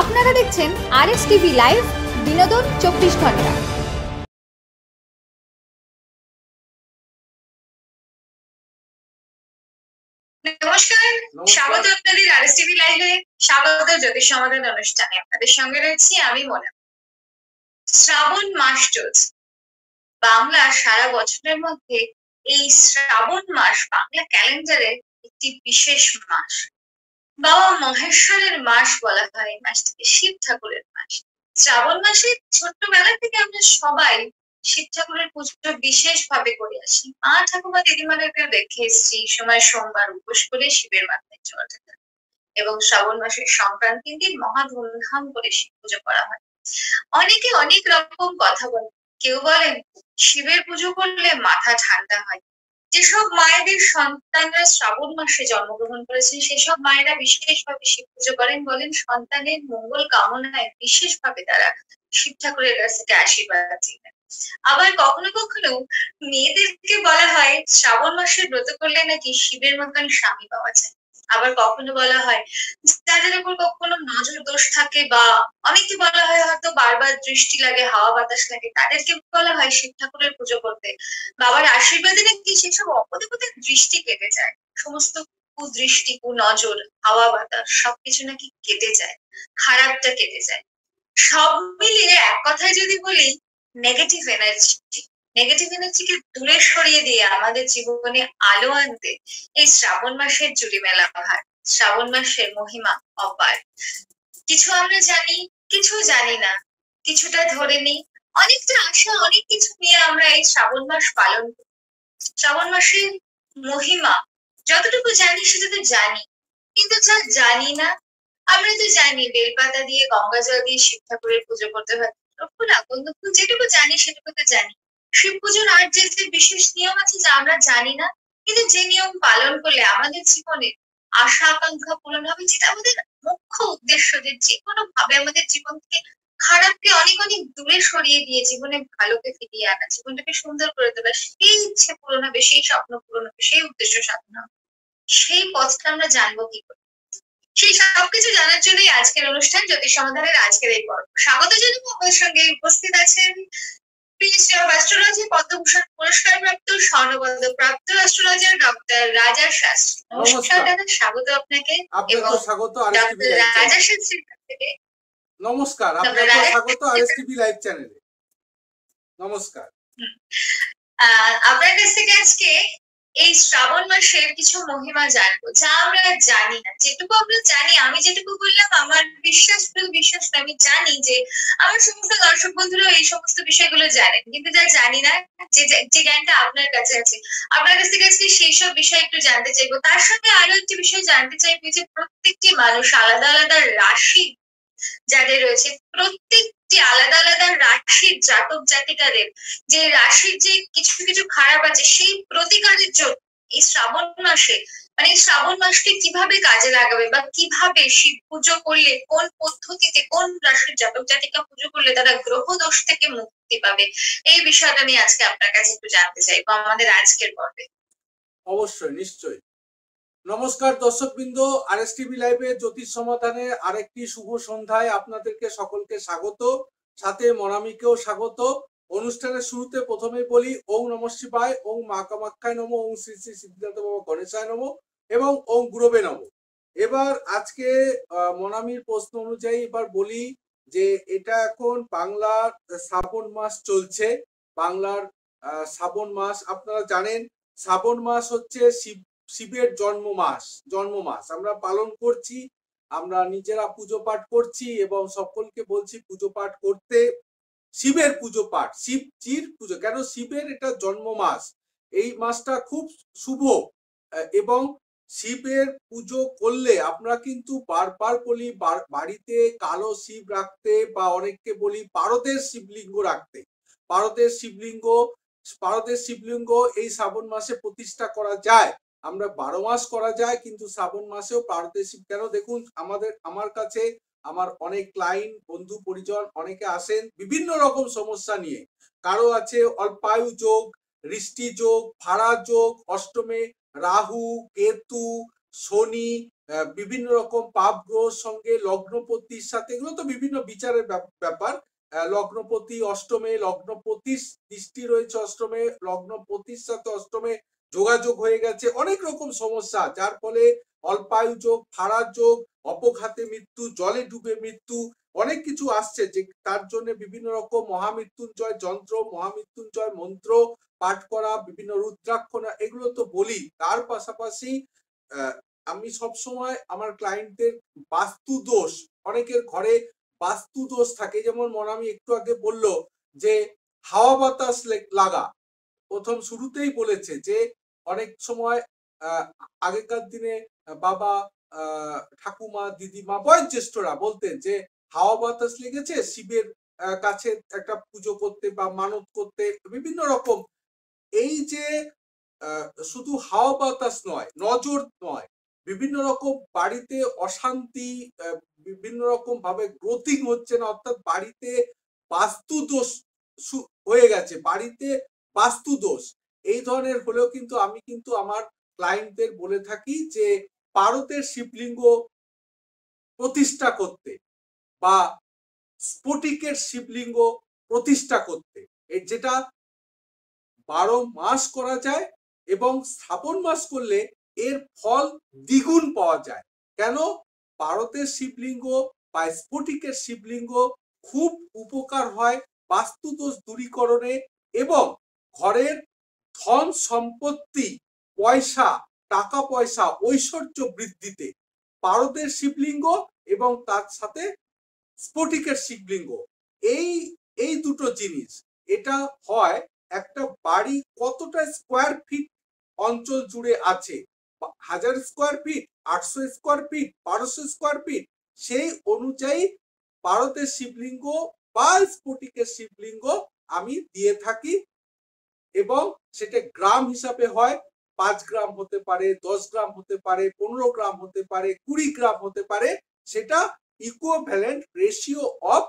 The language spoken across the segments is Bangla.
আপনারা দেখছেন আর এস টিভি লাইভ বিনোদন চব্বিশ ঘণ্টা। নমস্কার। স্বাগত আপনাদের আরএস টিভি লাইভে স্বাগত জ্যোতিষ সমাধান অনুষ্ঠানে। আপনাদের সঙ্গে রয়েছি আমি মনে। শ্রাবণ মাস চলছে। বাংলা সারা বছরের মধ্যে এই শ্রাবণ মাস বাংলা ক্যালেন্ডারের একটি বিশেষ মাস। বাবা মহেশ্বরের মাস বলা হয় মাসটিকে শিব ঠাকুরের মাস। শ্রাবণ মাসে ছোট্টবেলা থেকে আমরা সবাই শিব ঠাকুরের পুজো বিশেষ ভাবে করে আসি। মা ঠাকুমা দিদিমাদেরকেও দেখে এসেছি সময় সোমবার উপোস করে শিবের মাথায় জল ঢাকা। এবং শ্রাবণ মাসের সংক্রান্তির দিন মহা ধুমধাম করে শিব পুজো করা হয়। অনেকে অনেক রকম কথা বলে। কেউ বলেন, শিবের পুজো করলে মাথা ঠান্ডা হয় যেসব মায়েদের সন্তানরা শ্রাবণ মাসে জন্মগ্রহণ করেছেন, সেসব মায়েরা বিশেষভাবে শিব পুজো করেন বলেন, সন্তানের মঙ্গল কামনায় বিশেষভাবে তারা শিব ঠাকুরের কাছ থেকে আশীর্বাদ চাইতেন আবার কখনো কখনো মেয়েদেরকে বলা হয়, শ্রাবণ মাসে ব্রত করলে নাকি শিবের মতন স্বামী পাওয়া যায়। আবার কখনো বলা হয় যাদের উপর কখনো নজর দোষ থাকে বা অনেকে বলা হয় হয়তো বারবার দৃষ্টি লাগে, হাওয়া বাতাস লাগে, তাদেরকে বলা হয় শিব ঠাকুরের পুজো করতে। বাবার আশীর্বাদে নাকি সেসব অপদেবতার দৃষ্টি কেটে যায়? সমস্ত কুদৃষ্টি, কুনজর, হাওয়া বাতাস, সবকিছু নাকি কেটে যায়, খারাপটা কেটে যায়। সব মিলিয়ে এক কথায় যদি বলি নেগেটিভ এনার্জি নেগেটিভ এনার্জিকে দূরে সরিয়ে দিয়ে আমাদের জীবনে আলো আনতে এই শ্রাবণ মাসের জুড়ি মেলা হয় শ্রাবণ মাসের মহিমা অপার। কিছু আমরা জানি, কিছু জানি না, কিছুটা ধরে নিই। অনেকটা আশা, অনেক কিছু নিয়ে আমরা এই শ্রাবণ মাস পালন করি। শ্রাবণ মাসের মহিমা, যতটুকু জানি সেটা তো জানি। কিন্তু যা জানি না, আমরা তো জানি বেলপাতা দিয়ে গঙ্গা জল দিয়ে শিব ঠাকুরের পুজো করতে হয়। যেটুকু জানি সেটুকু তো জানি। শিব পুজোর আর যে যে বিশেষ নিয়ম আছে যা আমরা জানি না, কিন্তু যে নিয়ম পালন করলে আমাদের জীবনে আশা আকাঙ্ক্ষা পূরণ হবে, যেটা আমাদের মুখ্য উদ্দেশ্য যে যে কোনো ভাবে আমাদের জীবন থেকে খারাপকে অনেক অনেক দূরে সরিয়ে দিয়ে জীবনে ভালোকে ফিরিয়ে আনা, জীবনটাকে সুন্দর করে তোলা, সেই ইচ্ছে পূরণ হবে, সেই স্বপ্ন পূরণ হবে, সেই উদ্দেশ্য সাধন হবে। সেই পথটা আমরা জানব কি করে? সেই সবকিছু জানার জন্যই আজকের অনুষ্ঠান জ্যোতিষ সমাধানের আজকের এই পর্ব। স্বাগত জানাব আমাদের সঙ্গে উপস্থিত আছেন অ্যাস্ট্রোলজি পদ্মভূষণ পুরস্কার প্রাপ্ত স্বর্ণপদক প্রাপ্ত অ্যাস্ট্রোলজার ডক্টর রাজা শাস্ত্রী। নমস্কার। দাদা স্বাগত আপনাকে এবং স্বাগত ডক্টর রাজা শাস্ত্রীর কাছ থেকে। নমস্কার আপনাকে স্বাগত আরএসটিভি লাইভ চ্যানেলে নমস্কার। আপনার কাছ থেকে আজকে এই শ্রাবণ মাসের কিছু মহিমা জানব, যা আমরা জানি না। যেটুকু আমরা জানি, আমি যেটুকু বললাম, আমার বিশ্বাস বিশ্বাস আমি জানি যে আমার সমস্ত দর্শক বন্ধুরা এই সমস্ত বিষয়গুলো জানেন, কিন্তু যা জানি না যে- যে জ্ঞানটা আপনার কাছে আছে, আপনার কাছ থেকে আজকে সেই সব বিষয় একটু জানতে চাইব। তার সঙ্গে আরও একটি বিষয় জানতে চাইব, যে প্রত্যেকটি মানুষ আলাদা আলাদা রাশি যাদের রয়েছে, প্রত্যেকটি আলাদা আলাদা রাশির জাতক জাতিকাদের যে রাশির যে কিছু কিছু খারাপ আছে, সেই প্রতিকারের জন্য এই শ্রাবণ মাসে মানে শ্রাবণ মাসকে কীভাবে কাজে লাগাবে বা কীভাবে শিব পুজো করলে, কোন পদ্ধতিতে কোন রাশির জাতক জাতিকা পুজো করলে তারা গ্রহ দোষ থেকে মুক্তি পাবে? এই বিষয়টা নিয়ে আজকে আপনার কাছে একটু জানতে চাইব আমাদের আজকের পর্বে। অবশ্যই, নিশ্চয়ই। নমস্কার দর্শকবৃন্দ আর এস টিভি লাইভে জ্যোতিষ সমাধানে আরেকটি শুভ সন্ধ্যায় আপনাদেরকে সকলকে স্বাগত। সাথে মনামিকেও স্বাগত। অনুষ্ঠানের শুরুতে প্রথমেই বলি ওম নম শিবায় ওম মা কামাখ্যায় নম ওম শ্রী শ্রী সিদ্ধার্থ বাবা গণেশায় নম এবং ওম গুরবে নম। এবার আজকে মনামির প্রশ্ন অনুযায়ী এবার বলি যে এটা এখন বাংলার শ্রাবণ মাস চলছে। বাংলার শ্রাবণ মাস, আপনারা জানেন, শ্রাবণ মাস হচ্ছে শিব শিবের জন্ম মাস জন্ম মাস। আমরা পালন করছি, আমরা নিজেরা পুজো পাঠ করছি এবং সকলকে বলছি পুজো পাঠ করতে, শিবের পুজো পাঠ, শিবজির পুজো। কেন? শিবের এটা জন্ম মাস। এই মাসটা খুব শুভ, এবং শিবের পুজো করলে আমরা কিন্তু বারবার বলি বাড়িতে কালো শিব রাখতে বা অনেককে বলি, পারদের শিবলিঙ্গ রাখতে। পারদের শিবলিঙ্গ পারদের শিবলিঙ্গ এই শ্রাবণ মাসে প্রতিষ্ঠা করা যায়। আমরা বারো মাস করা যায়, কিন্তু শ্রাবণ মাসেও পারদের শিব কেন? দেখুন, আমাদের, আমার কাছে আমার অনেক ক্লায়েন্ট বন্ধু, পরিজন অনেকে আসেন বিভিন্ন রকম সমস্যা নিয়ে। কারও আছে অল্পায়ু যোগ ঋষ্টি যোগ, ভাড়া যোগ, অষ্টমে রাহু, কেতু, শনি বিভিন্ন রকম পাপ গ্রহর সঙ্গে লগ্নপতির সাথে, এগুলো তো বিভিন্ন বিচারের ব্যাপ- ব্যাপার। লগ্নপতি অষ্টমে, লগ্নপতির দৃষ্টি রয়েছে অষ্টমে, লগ্নপতির সাথে অষ্টমে যোগাযোগ হয়ে গেছে, অনেক রকম সমস্যা, যার ফলে অল্পায়ু যোগ, ফাড়া যোগ, অপঘাতে মৃত্যু, জলে ডুবে মৃত্যু, অনেক কিছু আসছে যে তার জন্য বিভিন্ন রকম মহামৃত্যুঞ্জয় যন্ত্র, মহামৃত্যুঞ্জয় মন্ত্র পাঠ করা, বিভিন্ন রুদ্রাক্ষণা এগুলো তো বলি। তার পাশাপাশি আমি সব সময় আমার ক্লায়েন্টদের বাস্তু দোষ, অনেকের ঘরে বাস্তু দোষ থাকে। যেমন মনামি একটু আগে বলল যে হাওয়া বাতাস লাগা। প্রথম শুরুতেই বলেছে যে অনেক সময় আগেকার দিনে বাবা ঠাকুমা, দিদিমা, বয়োজ্যেষ্ঠরা বলতেন যে, হাওয়া বাতাস লেগেছে, শিবের কাছে একটা পুজো করতে বা মানত করতে, বিভিন্ন রকম। এই যে শুধু হাওয়া বাতাস নয়, নজর নয়, বিভিন্ন রকম বাড়িতে অশান্তি বিভিন্ন রকম ভাবে গ্রোথিং হচ্ছে না, অর্থাৎ বাড়িতে বাস্তু দোষ হয়ে গেছে, বাড়িতে বাস্তু দোষ এই ধরনের হলেও কিন্তু আমি কিন্তু আমার ক্লায়েন্টদের বলে থাকি যে পারদের শিবলিঙ্গ প্রতিষ্ঠা করতে বা স্ফটিকের শিবলিঙ্গ প্রতিষ্ঠা করতে। এর যেটা বারো মাস করা যায় এবং শ্রাবণ মাস করলে এর ফল দ্বিগুণ পাওয়া যায়। কেন? ভারতের শিবলিঙ্গ বা স্ফটিকের শিবলিঙ্গ খুব উপকার হয় বাস্তুদোষ দূরীকরণে এবং ঘরের ধন সম্পত্তি, পয়সা টাকা পয়সা ঐশ্বর্য বৃদ্ধিতে ভারতের শিবলিঙ্গ এবং তার সাথে স্ফটিকের শিবলিঙ্গ। এই এই দুটো জিনিস, এটা হয় একটা বাড়ি কতটা স্কোয়ার ফিট অঞ্চল জুড়ে আছে। হাজার স্কোয়ার ফিট আটশো স্কোয়ার ফিট বারোশো স্কোয়ার ফিট সেই অনুযায়ী ভারতের শিবলিঙ্গ বা স্ফটিকের শিবলিঙ্গ আমি দিয়ে থাকি। এবং সেটা গ্রাম হিসাবে হয়, পাঁচ গ্রাম হতে পারে, দশ গ্রাম হতে পারে, পনেরো গ্রাম হতে পারে, কুড়ি গ্রাম হতে পারে, সেটা ইকুইভ্যালেন্ট রেশিও অফ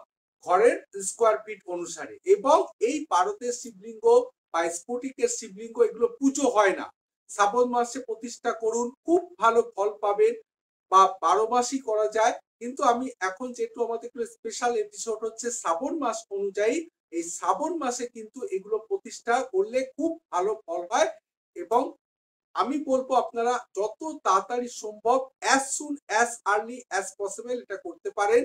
ঘরের স্কোয়ার ফিট অনুসারে। এবং এই ভারতের শিবলিঙ্গ বা স্ফটিকের শিবলিঙ্গ এগুলো পুজো হয় না। শ্রাবণ মাসে প্রতিষ্ঠা করুন, খুব ভালো ফল পাবেন বা বারো মাসই করা যায়। কিন্তু আমি এখন যেহেতু আমাদের স্পেশাল এপিসোড হচ্ছে শ্রাবণ মাস অনুযায়ী এই শ্রাবণ মাসে কিন্তু এগুলো প্রতিষ্ঠা করলে খুব ভালো ফল হয় এবং আমি বলব আপনারা যত তাড়াতাড়ি সম্ভব as soon as early as possible এটা করতে পারেন।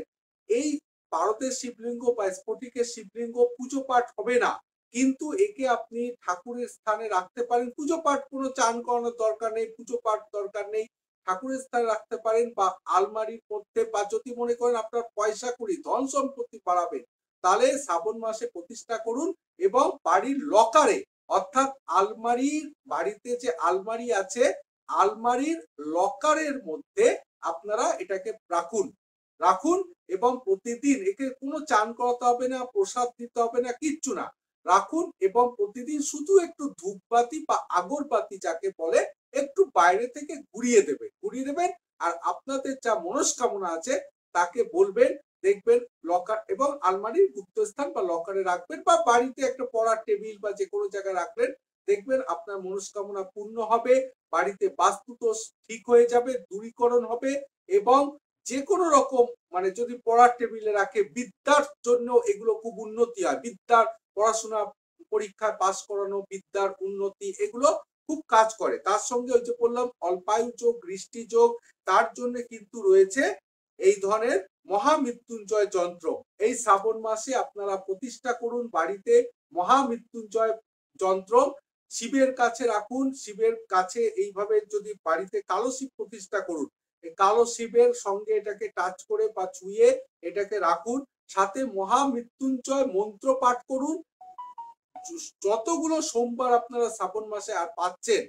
এই ভারতের শিবলিঙ্গ বা স্ফটিকের শিবলিঙ্গ পুজো পাঠ হবে না। কিন্তু একে আপনি ঠাকুরের স্থানে রাখতে পারেন। পুজো পাঠ কোনো চান করানোর দরকার নেই, পুজো পাঠ দরকার নেই। ঠাকুরের স্থানে রাখতে পারেন বা আলমারির মধ্যে বা যদি মনে করেন আপনার পয়সা করি ধন সম্পত্তি বাড়াবেন তাহলে শ্রাবণ মাসে প্রতিষ্ঠা করুন এবং বাড়ির লকারে অর্থাৎ আলমারির বাড়িতে যে আলমারি আছে, আলমারির লকারের মধ্যে আপনারা এটাকে রাখুন। রাখুন এবং প্রতিদিন, একে কোনো চান করাতে হবে না, প্রসাদ দিতে হবে না, কিচ্ছু না। রাখুন এবং প্রতিদিন শুধু একটু ধূপবাতি বা আগরবাতি যাকে বলে, একটু বাইরে থেকে ঘুরিয়ে দেবেন ঘুরিয়ে দেবেন। আর আপনাদের যা মনস্কামনা আছে, তাকে বলবেন দেখবেন লকার এবং আলমারির গুপ্তস্থান বা লকারে রাখবেন বা বাড়িতে একটা পড়ার টেবিল বা যে কোনো জায়গায় রাখবেন দেখবেন আপনার মনস্কামনা পূর্ণ হবে, বাড়িতে বাস্তুদোষ ঠিক হয়ে যাবে, দূরীকরণ হবে এবং যে কোনো রকম মানে যদি পড়ার টেবিলে রাখে, বিদ্যার জন্য এগুলো খুব উন্নতি হয়। বিদ্যার পড়াশোনা পরীক্ষায় পাশ করানো, বিদ্যার উন্নতি এগুলো খুব কাজ করে। তার সঙ্গে ওই যে বললাম অল্পায়ু যোগ বৃষ্টি যোগ তার জন্য কিন্তু রয়েছে এই ধরনের মহামৃত্যুঞ্জয় যন্ত্র। এই শ্রাবণ মাসে আপনারা প্রতিষ্ঠা করুন বাড়িতে মহামৃত্যুঞ্জয় যন্ত্র। শিবের কাছে রাখুন। শিবের কাছে এইভাবে যদি বাড়িতে কালো শিব প্রতিষ্ঠা করুন কালো শিবের সঙ্গে এটাকে টাচ করে বা ছুঁয়ে এটাকে রাখুন। সাথে মহামৃত্যুঞ্জয় মন্ত্র পাঠ করুন। যতগুলো সোমবার আপনারা শ্রাবণ মাসে আর পাচ্ছেন,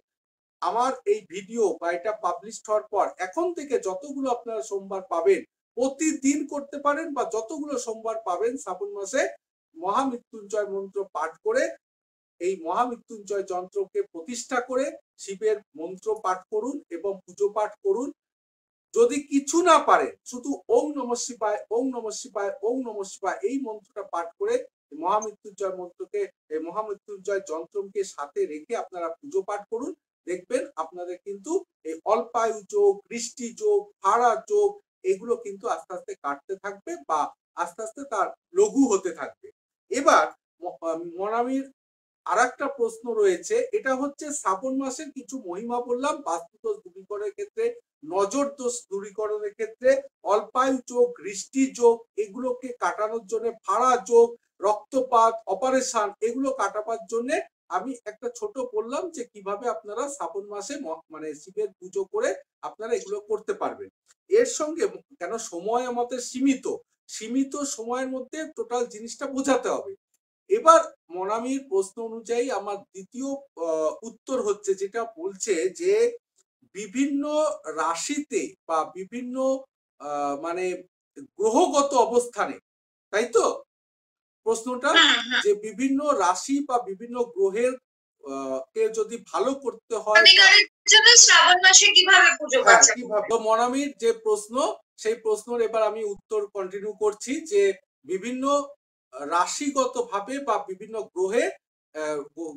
আমার এই ভিডিও বা এটা পাবলিশ হওয়ার পর, এখন থেকে যতগুলো আপনারা সোমবার পাবেন প্রতিদিন করতে পারেন বা যতগুলো সোমবার পাবেন শ্রাবণ মাসে মহামৃত্যুঞ্জয় মন্ত্র পাঠ করে এই মহামৃত্যুঞ্জয় যন্ত্রকে প্রতিষ্ঠা করে শিবের মন্ত্র পাঠ করুন এবং পুজো পাঠ করুন। যদি কিছু না পারেন শুধু ওং নম শিবায় ওং নম শিবায় ওং নম শিবায় এই মন্ত্রটা পাঠ করে মহামৃত্যুঞ্জয় মন্ত্রকে, এই মহামৃত্যুঞ্জয় যন্ত্রকে সাথে রেখে আপনারা পুজো পাঠ করুন। দেখবেন আপনাদের কিন্তু এই অল্পায়ু যোগ, বৃষ্টি যোগ ফাড়া যোগ এগুলো কিন্তু আস্তে আস্তে কাটতে থাকবে বা আস্তে আস্তে তার লঘু হতে থাকবে। এবার মনামির আর একটা প্রশ্ন রয়েছে, এটা হচ্ছে শ্রাবণ মাসের কিছু মহিমা বললাম বাস্তুদোষ দূরীকরণের ক্ষেত্রে নজর দোষ দূরীকরণের ক্ষেত্রে, অল্পায়ু যোগ বৃষ্টি যোগ, এগুলোকে কাটানোর জন্য ফাড়া যোগ, রক্তপাত, অপারেশন, এগুলো কাটাবার জন্য আমি একটা ছোট বললাম যে কীভাবে আপনারা শ্রাবণ মাসে মানে শিবের পুজো করে আপনারা এগুলো করতে পারবেন। এর সঙ্গে কেন সময় আমাদের সীমিত সীমিত সময়ের মধ্যে টোটাল জিনিসটা বোঝাতে হবে। এবার মনামির প্রশ্ন অনুযায়ী আমার দ্বিতীয় উত্তর হচ্ছে যেটা বলছে যে বিভিন্ন রাশিতে বা বিভিন্ন মানে গ্রহগত অবস্থানে, তাই তো? প্রশ্নটা হুম, হুম। যে বিভিন্ন রাশি বা বিভিন্ন গ্রহের কে যদি ভালো করতে হয় শ্রাবণ মাসে কীভাবে পুজো হ্যাঁ? তো মনামির যে প্রশ্ন সেই প্রশ্নের এবার আমি উত্তর কন্টিনিউ করছি যে বিভিন্ন রাশিগত ভাবে বা বিভিন্ন গ্রহে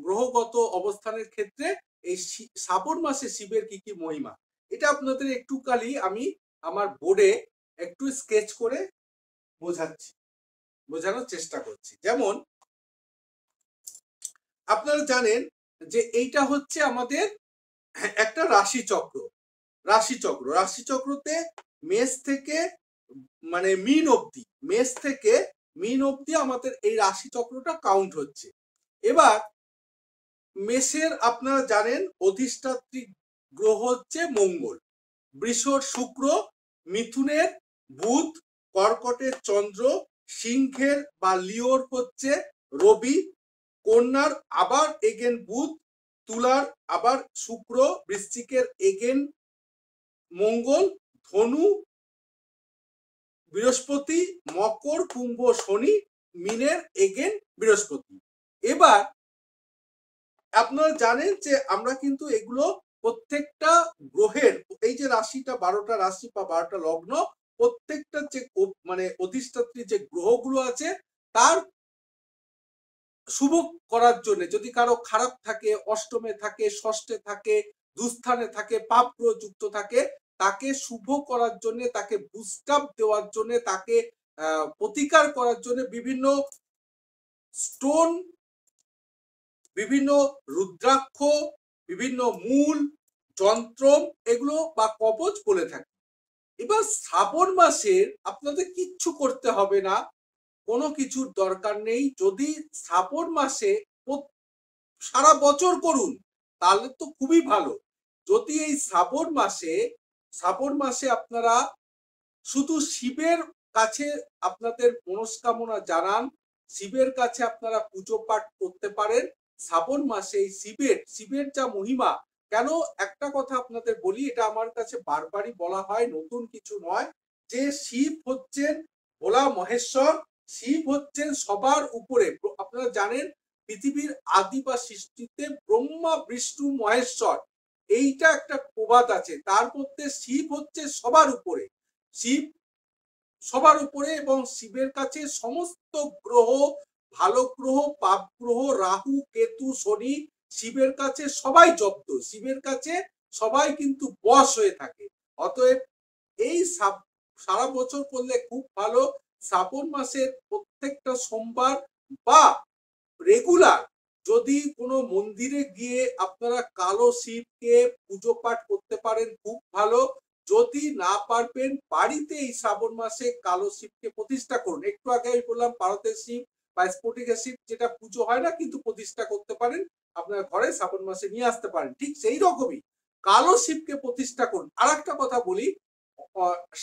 গ্রহগত অবস্থানের ক্ষেত্রে এই শ্রাবণ মাসে শিবের কি কি মহিমা এটা আপনাদের একটু কালি আমি আমার বোর্ডে একটু স্কেচ করে বোঝাচ্ছি বোঝানোর চেষ্টা করছি। যেমন, আপনারা জানেন যে এইটা হচ্ছে আমাদের একটা রাশি চক্র রাশি চক্র রাশি চক্রতে মেষ থেকে মানে মিন অবধি, মেষ থেকে মিন অবধি আমাদের এই রাশি চক্রটা কাউন্ট হচ্ছে। এবার, মেষের আপনারা জানেন অধিষ্ঠাত্রী গ্রহ হচ্ছে মঙ্গল। বৃষর শুক্র, মিথুনের বুধ, কর্কটের চন্দ্র সিংহের বা লিওর হচ্ছে রবি, কন্যার আবার এগেন বুধ, তুলার আবার শুক্র, বৃশ্চিকের এগেন মঙ্গল, ধনু, বৃহস্পতি, মকর, কুম্ভ, শনি, মিনের এগেন বৃহস্পতি। এবার আপনারা জানেন যে আমরা কিন্তু এগুলো প্রত্যেকটা গ্রহের, এই যে রাশিটা, বারোটা রাশি বা বারোটা লগ্ন প্রত্যেকটা যে মানে অধিষ্ঠাত্রী যে গ্রহগুলো আছে, তার শুভ করার জন্য, যদি কারও খারাপ থাকে, অষ্টমে থাকে, ষষ্ঠে থাকে, দুস্থানে থাকে, পাপ গ্রহ যুক্ত থাকে, তাকে শুভ করার জন্য, তাকে বুস্টাপ দেওয়ার জন্য, তাকে প্রতিকার করার জন্য বিভিন্ন স্টোন বিভিন্ন রুদ্রাক্ষ, বিভিন্ন মূল, যন্ত্র, এগুলো বা কবচ বলে থাকে। এবার শ্রাবণ মাসের আপনাদের কিচ্ছু করতে হবে না। কোনো কিছুর দরকার নেই। যদি শ্রাবণ মাসে সারা বছর করুন, তাহলে তো খুবই ভালো। যদি এই শ্রাবণ মাসে শ্রাবণ মাসে আপনারা শুধু শিবের কাছে আপনাদের মনস্কামনা জানান, শিবের কাছে আপনারা পুজো পাঠ করতে পারেন, শ্রাবণ মাসে এই শিবের শিবের যা মহিমা কেন? একটা কথা আপনাদের বলি, এটা আমার কাছে বারবারই বলা হয়, নতুন কিছু নয় যে শিব হচ্ছেন ভোলা মহেশ্বর, শিব হচ্ছেন সবার উপরে। আপনারা জানেন পৃথিবীর আদি বা সৃষ্টিতে ব্রহ্মা, বিষ্ণু, মহেশ্বর, এইটা একটা প্রবাদ আছে। তার মধ্যে শিব হচ্ছে সবার উপরে। শিব সবার উপরে এবং শিবের কাছে সমস্ত গ্রহ, ভালো গ্রহ, পাপ গ্রহ, রাহু, কেতু, শনি শিবের কাছে সবাই জব্দ শিবের কাছে সবাই কিন্তু বশ হয়ে থাকে। অতএব এই সারা বছর করলে খুব ভালো। শ্রাবণ মাসের প্রত্যেকটা সোমবার বা রেগুলার যদি কোনো মন্দিরে গিয়ে আপনারা কালো শিবকে পুজো পাঠ করতে পারেন, খুব ভালো। যদি না পারবেন, বাড়িতে এই শ্রাবণ মাসে কালো শিবকে প্রতিষ্ঠা করুন। একটু আগে আমি বললাম, ভারতের শিব বা স্ফটিকের শিব যেটা পুজো হয় না, কিন্তু প্রতিষ্ঠা করতে পারেন। আপনার ঘরে শ্রাবণ মাসে নিয়ে আসতে পারেন। ঠিক সেই রকমই কালো শিবকে প্রতিষ্ঠা করুন। আর একটা কথা বলি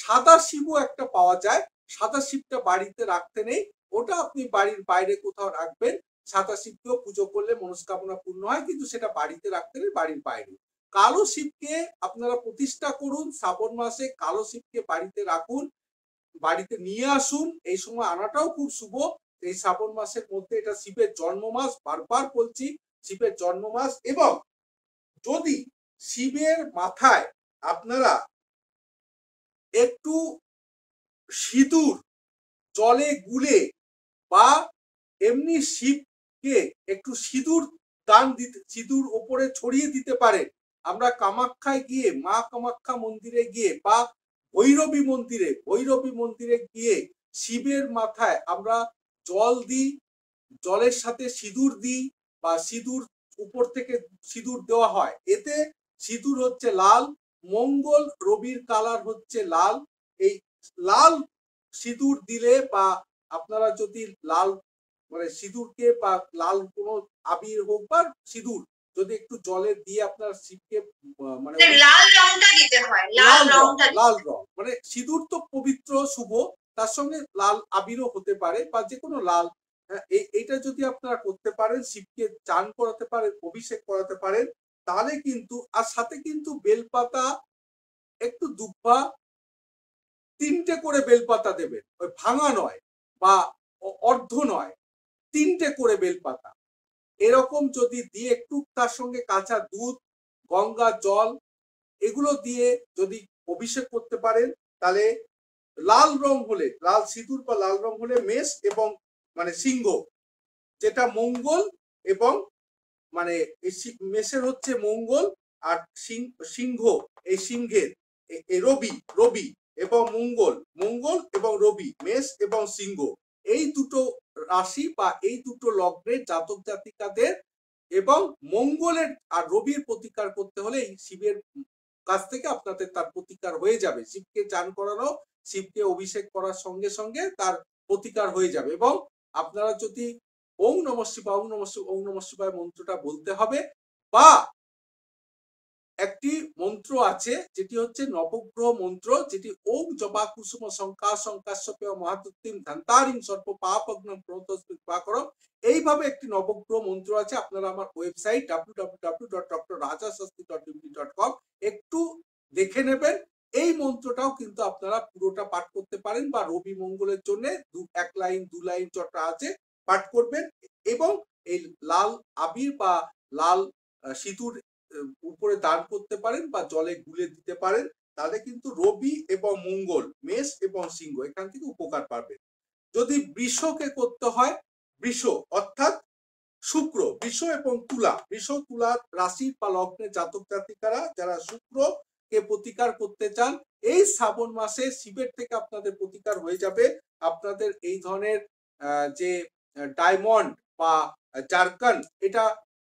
সাদা শিবও একটা পাওয়া যায়। সাদা শিবটা বাড়িতে রাখতে নেই। ওটা আপনি বাড়ির বাইরে কোথাও রাখবেন। সাদা শিবকেও পুজো করলে মনস্কামনা পূর্ণ হয়, কিন্তু সেটা বাড়িতে রাখতে নেই, বাড়ির বাইরে। কালো শিবকে আপনারা প্রতিষ্ঠা করুন, শ্রাবণ মাসে কালো শিবকে বাড়িতে রাখুন, বাড়িতে নিয়ে আসুন। এই সময় আনাটাও খুব শুভ। এই শ্রাবণ মাসের মধ্যে এটা শিবের জন্ম মাস বারবার বলছি। শিবের জন্ম মাস এবং যদি শিবের মাথায় আপনারা একটু সিঁদুর জলে গুলে বা এমনি শিবকে একটু সিঁদুর দান দিতে, সিঁদুর ওপরে ছড়িয়ে দিতে পারেন, আমরা কামাখ্যায় গিয়ে, মা কামাখ্যা মন্দিরে গিয়ে বা ভৈরবী মন্দিরে ভৈরবী মন্দিরে গিয়ে শিবের মাথায় আমরা জল দিই, জলের সাথে সিঁদুর দিই বা সিঁদুর উপর থেকে সিঁদুর দেওয়া হয়। এতে সিঁদুর হচ্ছে লাল মঙ্গল রবির কালার হচ্ছে লাল। এই লাল সিঁদুর দিলে বা আপনারা যদি লাল মানে সিঁদুরকে বা লাল কোনো আবির হোক বা সিঁদুর যদি একটু জলে দিয়ে আপনার শিবকে মানে লাল রংটা দিতে হয় লাল রংটা লাল রং। মানে সিঁদুর তো পবিত্র শুভ তার সঙ্গে লাল আবিরও হতে পারে বা যে কোনো লাল এইটা যদি আপনারা করতে পারেন, শিবকে চান করাতে পারেন, অভিষেক করাতে পারেন, তাহলে কিন্তু, আর সাথে কিন্তু বেলপাতা, একটু দুব্বা তিনটে করে বেলপাতা দেবেন। ওই ভাঙা নয় বা অর্ধ নয়, তিনটে করে বেলপাতা। এরকম যদি দিয়ে একটু তার সঙ্গে কাঁচা দুধ, গঙ্গা জল, এগুলো দিয়ে যদি অভিষেক করতে পারেন, তাহলে লাল রং হলে, লাল সিঁদুর বা লাল রং হলে মেষ এবং মানে সিংহ, যেটা মঙ্গল এবং মানে মেষের হচ্ছে মঙ্গল আর সিংহ, এই সিংহের রবি রবি এবং মঙ্গল মঙ্গল এবং রবি, মেষ এবং সিংহ। এই দুটো রাশি বা এই দুটো লগ্নের জাতক জাতিকাদের এবং মঙ্গলের আর রবির প্রতিকার করতে হলে এই শিবের কাছ থেকে আপনাদের তার প্রতিকার হয়ে যাবে। শিবকে চান করানো, শিবকে অভিষেক করার সঙ্গে সঙ্গে তার প্রতিকার হয়ে যাবে এবং আপনারা যদি ওং নম শিবায়, ওং নম শিব ওং মন্ত্রটা বলতে হবে, বা একটি মন্ত্র আছে যেটি হচ্ছে নবগ্রহ মন্ত্র, যেটি ওম জবা কুসুম শঙ্কা শঙ্কাশ্যপে মহাতুত্তিম ধান্তারিং সর্প পাপগ্ন প্রতস্পিত এইভাবে একটি নবগ্রহ মন্ত্র আছে, আপনারা আমার website W W W dot doctor Raja dot dot com একটু দেখে নেবেন। এই মন্ত্রটাও কিন্তু আপনারা পুরোটা পাঠ করতে পারেন বা রবি মঙ্গলের জন্য এক লাইন, দু লাইন চটা আছে পাঠ করবেন এবং এই লাল আবির বা লাল সিঁদুর উপরে দান করতে পারেন বা জলে গুলে দিতে পারেন, তাহলে কিন্তু রবি এবং মঙ্গল, মেষ এবং সিংহ এখান থেকে উপকার পাবেন যদি বৃষকে করতে হয়, বৃষ অর্থাৎ শুক্র, বৃষ এবং তুলা, বৃষ, তুলা, রাশি বা লগ্নের জাতক জাতিকারা, যারা শুক্র কে প্রতিকার করতে চান, এই শ্রাবণ মাসে শিবের থেকে আপনাদের প্রতিকার হয়ে যাবে। আপনাদের এই ধরনের যে ডায়মন্ড বা জারকান এটা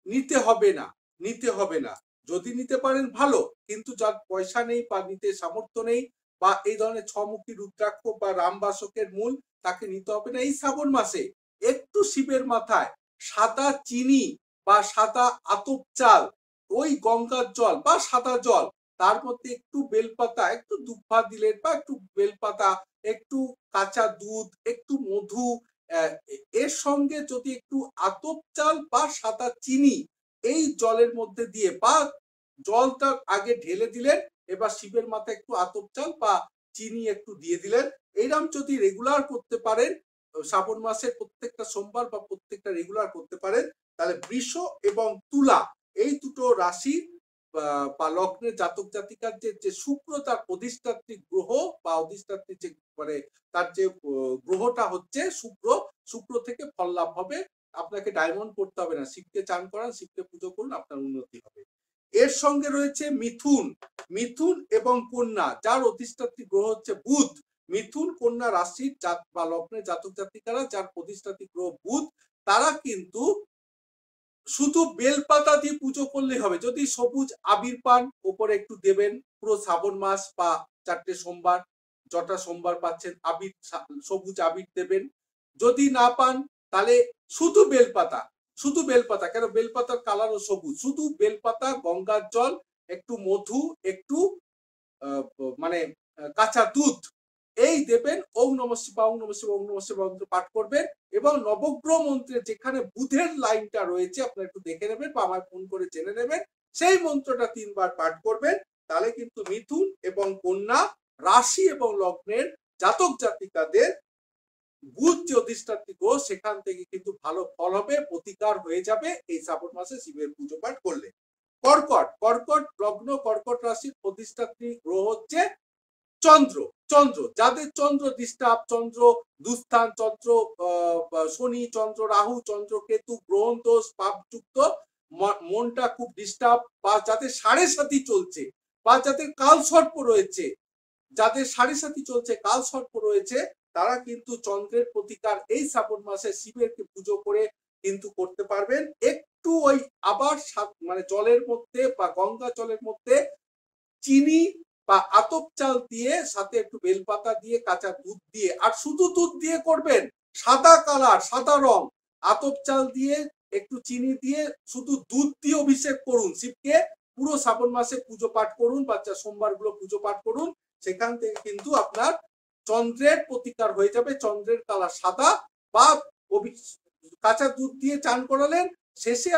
নিতে হবে না, নিতে হবে না। যদি নিতে পারেন, ভালো। কিন্তু যার পয়সা নেই বা নিতে সামর্থ্য নেই বা এই ধরনের ছমুখী রুদ্রাক্ষ বা রামবাসকের মূল, তাকে নিতে হবে না। এই শ্রাবণ মাসে একটু শিবের মাথায় সাদা চিনি বা সাদা আতপ চাল, ওই গঙ্গার জল বা সাদা জল তার মধ্যে একটু বেলপাতা, একটু দুব্বা দিলেন বা একটু বেলপাতা, একটু কাঁচা দুধ, একটু মধু এর সঙ্গে যদি একটু আতপ চাল বা সাদা চিনি এই জলের মধ্যে দিয়ে বা জলটা আগে ঢেলে দিলেন, এবার শিবের মাথায় একটু আতপ চাল বা চিনি একটু দিয়ে দিলেন। এইরকম যদি রেগুলার করতে পারেন, শ্রাবণ মাসের প্রত্যেকটা সোমবার বা প্রত্যেকটা রেগুলার করতে পারেন, তাহলে বৃষ এবং তুলা এই দুটো রাশি বা- লগ্নের জাতক জাতিকার যে শুক্র তার অধিষ্ঠাত্রী গ্রহ বা অধিষ্ঠাত্রী যে মানে তার যে গ্রহটা হচ্ছে শুক্র শুক্র থেকে ফল লাভ হবে। আপনাকে ডায়মন্ড করতে হবে না। শিবকে চান করান, শিবকে পুজো করুন, আপনার উন্নতি হবে। এর সঙ্গে রয়েছে মিথুন। মিথুন এবং কন্যা, যার অধিষ্ঠাত্রী গ্রহ হচ্ছে বুধ। মিথুন, কন্যা রাশির জাত বা লগ্নের জাতক জাতিকারা, যার অধিষ্ঠাত্রী গ্রহ বুধ, তারা কিন্তু শুধু বেলপাতা দিয়ে পুজো করলে হবে। যদি সবুজ আবির পান উপরে একটু দেবেন পুরো শ্রাবণ মাস বা চারটে সোমবার, যটা সোমবার পাচ্ছেন আবির সবুজ আবির দেবেন। যদি না পান, তাহলে শুধু বেলপাতা শুধু বেলপাতা, কেন বেলপাতার কালারও সবুজ। শুধু বেলপাতা, গঙ্গার জল, একটু মধু, একটু মানে কাঁচা দুধ এই দেবেন ওম নম শিবা ওম নম শিবা ওম নম শিবা পাঠ করবেন এবং নবগ্রহ মন্ত্রে যেখানে বুধের লাইনটা রয়েছে, আপনারা একটু দেখে নেবেন বা আমায় ফোন করে জেনে নেবেন, সেই মন্ত্রটা তিনবার পাঠ করবেন। তাহলে কিন্তু মিথুন এবং কন্যা, রাশি এবং লগ্নের জাতক জাতিকাদের বুধ যে অধিষ্ঠাত্রী গ্রহ সেখান থেকে কিন্তু ভালো ফল হবে, প্রতিকার হয়ে যাবে এই শ্রাবণ মাসে শিবের পুজো পাঠ করলে। কর্কট কর্কট লগ্ন, কর্কট রাশির অধিষ্ঠাত্রী গ্রহ হচ্ছে চন্দ্র চন্দ্র, যাদের চন্দ্র ডিস্টার্ব চন্দ্র দুস্থান, চন্দ্র শনি, চন্দ্র রাহু, চন্দ্র কেতু গ্রহণ দোষ পাপযুক্ত মনটা খুব ডিস্টার্ব বা যাদের সাড়ে সাথী চলছে বা যাদের কাল সর্প রয়েছে, যাদের সাড়ে সাথী চলছে, কাল সর্প রয়েছে, তারা কিন্তু চন্দ্রের প্রতিকার এই শ্রাবণ মাসে শিবেরকে পুজো করে কিন্তু করতে পারবেন। একটু ওই আবার মানে জলের মধ্যে বা গঙ্গা জলের মধ্যে চিনি বা আতপ চাল দিয়ে সাথে একটু বেলপাতা দিয়ে, কাঁচা দুধ দিয়ে। আর শুধু দুধ দিয়ে করবেন, সাদা কালার, সাদা রং। আতপ চাল দিয়ে একটু চিনি দিয়ে শুধু দুধ দিয়ে অভিষেক করুন। শিবকে পুরো শ্রাবণ মাসে পুজো পাঠ করুন, বাচ্চা সোমবারগুলো পুজো পাঠ করুন। সেখান থেকে কিন্তু আপনার চন্দ্রের প্রতিকার হয়ে যাবে। চন্দ্রের কালার সাদা বা কাঁচা দুধ দিয়ে চান করালেন, শেষে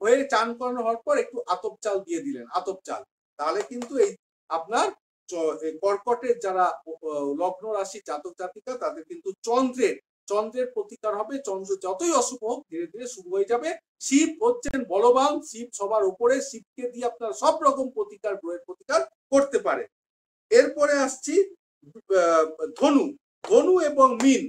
হয়ে চান করানো হওয়ার পর একটু আতপ চাল দিয়ে দিলেন, আতপ চাল। তাহলে কিন্তু এই আপনার কর্কটের যারা লগ্ন রাশি জাতক জাতিকা, তাদের কিন্তু চন্দ্রের চন্দ্রের প্রতিকার হবে। চন্দ্র যতই অশুভ হোক, ধীরে ধীরে শুরু হয়ে যাবে। শিব হচ্ছেন বলবান। শিব সবার উপরে, শিবকে দিয়ে আপনারা সব রকম প্রতিকার, গ্রহের প্রতিকার করতে পারে। এরপরে আসছি ধনু। ধনু এবং মিন।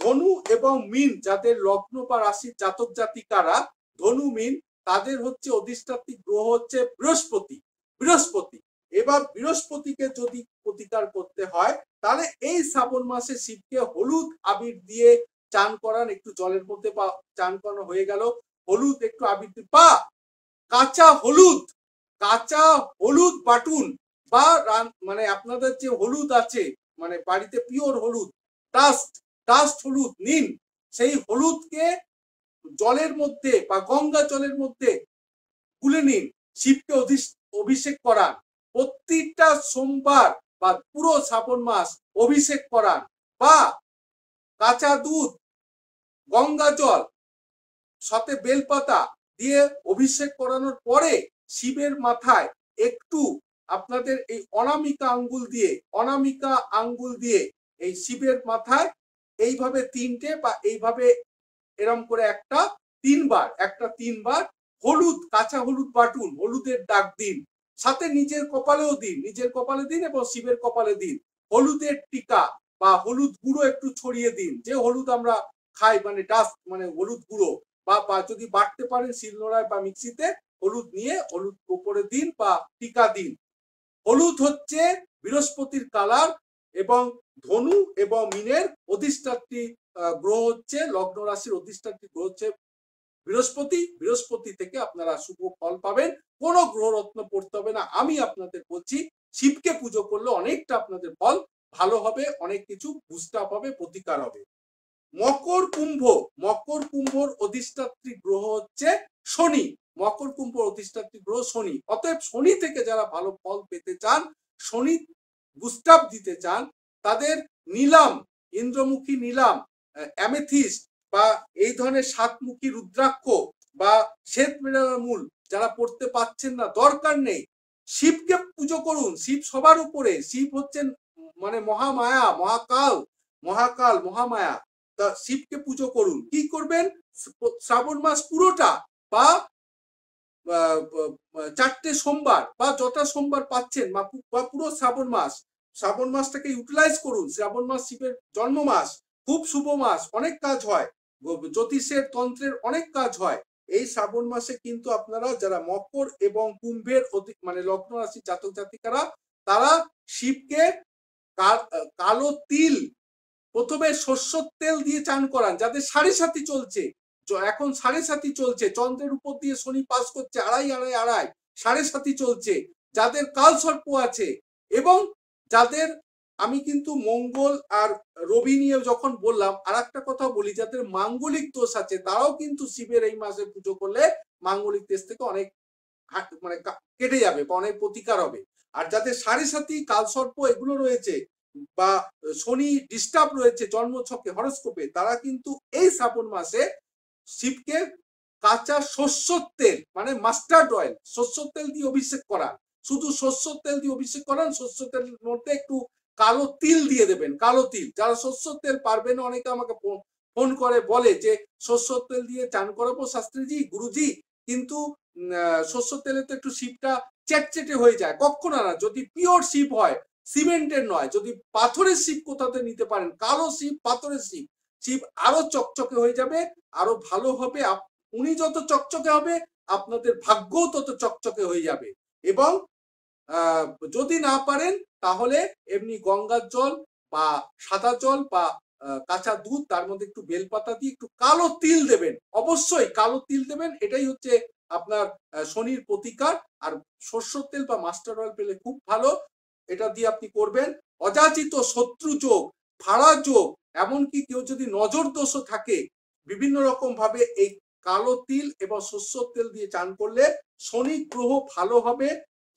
ধনু এবং মিন যাদের লগ্ন বা রাশির জাতক জাতিকারা, ধনু, মিন, তাদের হচ্ছে অধিষ্ঠাত্মিক গ্রহ হচ্ছে বৃহস্পতি। বৃহস্পতি। এবার বৃহস্পতিকে যদি প্রতিকার করতে হয়, তাহলে এই শ্রাবণ মাসে শিবকে হলুদ আবির দিয়ে চান করান, একটু জলের মধ্যে বা চান করানো হয়ে গেল, হলুদ একটু আবির দিয়ে বা কাঁচা হলুদ কাঁচা হলুদ বাটুন বা মানে আপনাদের যে হলুদ আছে মানে বাড়িতে পিওর হলুদ, ডাস্ট ডাস্ট হলুদ নিন, সেই হলুদকে জলের মধ্যে বা গঙ্গা জলের মধ্যে গুলে নিন, শিবকে অভিষেক করান। প্রত্যেকটা সোমবার বা পুরো শ্রাবণ মাস অভিষেক করান বা কাঁচা দুধ, গঙ্গা জল, সাথে বেলপাতা দিয়ে অভিষেক করানোর পরে শিবের মাথায় একটু আপনাদের এই অনামিকা আঙ্গুল দিয়ে, অনামিকা আঙ্গুল দিয়ে এই শিবের মাথায় এইভাবে তিনটে বা এইভাবে এরম করে একটা তিনবার একটা তিনবার হলুদ, কাঁচা হলুদ বাটুন হলুদের ডাক দিন। সাথে নিজের কপালেও দিন, নিজের কপালে দিন এবং শিবের কপালে দিন। হলুদের টিকা বা হলুদ গুঁড়ো একটু ছড়িয়ে দিন। যে হলুদ আমরা খাই মানে ডাস্ট মানে হলুদ গুঁড়ো বা যদি বাটতে পারেন শিলনোড়ায় বা মিক্সিতে, হলুদ নিয়ে হলুদ উপরে দিন বা টিকা দিন। হলুদ হচ্ছে বৃহস্পতির কালার এবং ধনু এবং মিনের অধিষ্ঠাত্রী গ্রহ হচ্ছে লগ্ন রাশির অধিষ্ঠাত্রী গ্রহ হচ্ছে বৃহস্পতি বৃহস্পতি থেকে আপনারা শুভ ফল পাবেন। কোনো গ্রহরত্ন পড়তে হবে না। আমি আপনাদের বলছি, শিবকে পুজো করলে অনেকটা আপনাদের ফল ভালো হবে, অনেক কিছু বুস্ট আপ হবে, প্রতিকার হবে। মকর কুম্ভ, মকর কুম্ভর অধিষ্ঠাত্রী গ্রহ হচ্ছে শনি। মকর কুম্ভ অধিষ্ঠাত্রী গ্রহ শনি। অতএব শনি থেকে যারা ভালো ফল পেতে চান, শনি বুস্টাপ দিতে চান, তাদের নিলাম, ইন্দ্রমুখী নিলাম অ্যামেথিস্ট বা এই ধরনের সাতমুখী রুদ্রাক্ষ বা শ্বেত মূল যারা পড়তে পাচ্ছেন না, দরকার নেই। শিবকে পুজো করুন, শিব সবার উপরে। শিব হচ্ছেন মানে মহামায়া, মহাকাল মহাকাল, মহামায়া। তা শিবকে পুজো করুন। কি করবেন? শ্রাবণ মাস পুরোটা বা চারটে সোমবার বা যটা সোমবার পাচ্ছেন বা পুরো শ্রাবণ মাস। শ্রাবণ মাসটাকে ইউটিলাইজ করুন। শ্রাবণ মাস শিবের জন্ম মাস খুব শুভ মাস, অনেক কাজ হয়। জ্যোতিষের তন্ত্রের অনেক কাজ হয়। এই শ্রাবণ মাসে কিন্তু আপনারা যারা মকর এবং কুম্ভের মানে লগ্ন রাশি জাতক জাতিকারা, তারা শিবকে কালো তিল, প্রথমে শস্যর তেল দিয়ে চান করান যাদের সাড়ে সাথী চলছে। এখন সাড়ে সাথী চলছে, চন্দ্রের উপর দিয়ে শনি পাস করছে, আড়াই আড়াই আড়াই, সাড়ে সাথী চলছে। যাদের কাল সর্প আছে এবং যাদের আমি কিন্তু মঙ্গল আর রবি নিয়ে যখন বললাম আর একটা কথা বলি, যাদের মাঙ্গলিক দোষ আছে, তারাও কিন্তু শিবের এই মাসে পুজো করলে মাঙ্গলিক দেশ থেকে অনেক মানে কেটে যাবে বা অনেক প্রতিকার হবে। আর যাদের সাড়ে সাথী কালসর্প এগুলো রয়েছে বা শনি ডিস্টার্ব রয়েছে জন্মছকে, হরস্কোপে, তারা কিন্তু এই শ্রাবণ মাসে শিবকে কাঁচা শস্যর তেল মানে মাস্টার্ড অয়েল শস্যর তেল দিয়ে অভিষেক করান। শুধু শস্যর তেল দিয়ে অভিষেক করান, শস্য তেলের মধ্যে একটু কালো তিল দিয়ে দেবেন, কালো তিল। যারা শস্যর তেল পারবেন, অনেকে আমাকে ফোন করে বলে যে শস্যর তেল দিয়ে চান করাবো শাস্ত্রীজি, গুরুজি, কিন্তু শস্যর তেলে তো একটু শিবটা চেটচেটে হয়ে যায়। কখনো না, যদি পিওর শিব হয়, সিমেন্টের নয়, যদি পাথরের শিব কোথাতে নিতে পারেন, কালো শিব পাথরের শিব শিব আরও চকচকে হয়ে যাবে, আরও ভালো হবে উনি যত চকচকে হবে, আপনাদের ভাগ্যও তত চকচকে হয়ে যাবে। এবং যদি না পারেন, তাহলে এমনি গঙ্গার জল বা সাদা জল বা কাঁচা দুধ, তার মধ্যে একটু বেলপাতা দিয়ে একটু কালো তিল দেবেন। অবশ্যই কালো তিল দেবেন, এটাই হচ্ছে আপনার শনির প্রতিকার। আর সর্ষের তেল বা মাস্টার অয়েল পেলে খুব ভালো, এটা দিয়ে আপনি করবেন। অযাচিত শত্রু যোগ, ভাড়া যোগ, এমনকি কেউ যদি নজর দোষও থাকে, বিভিন্ন রকম ভাবে এই কালো তিল এবং শস্যর তেল দিয়ে চান করলে শনি গ্রহ ভালো হবে।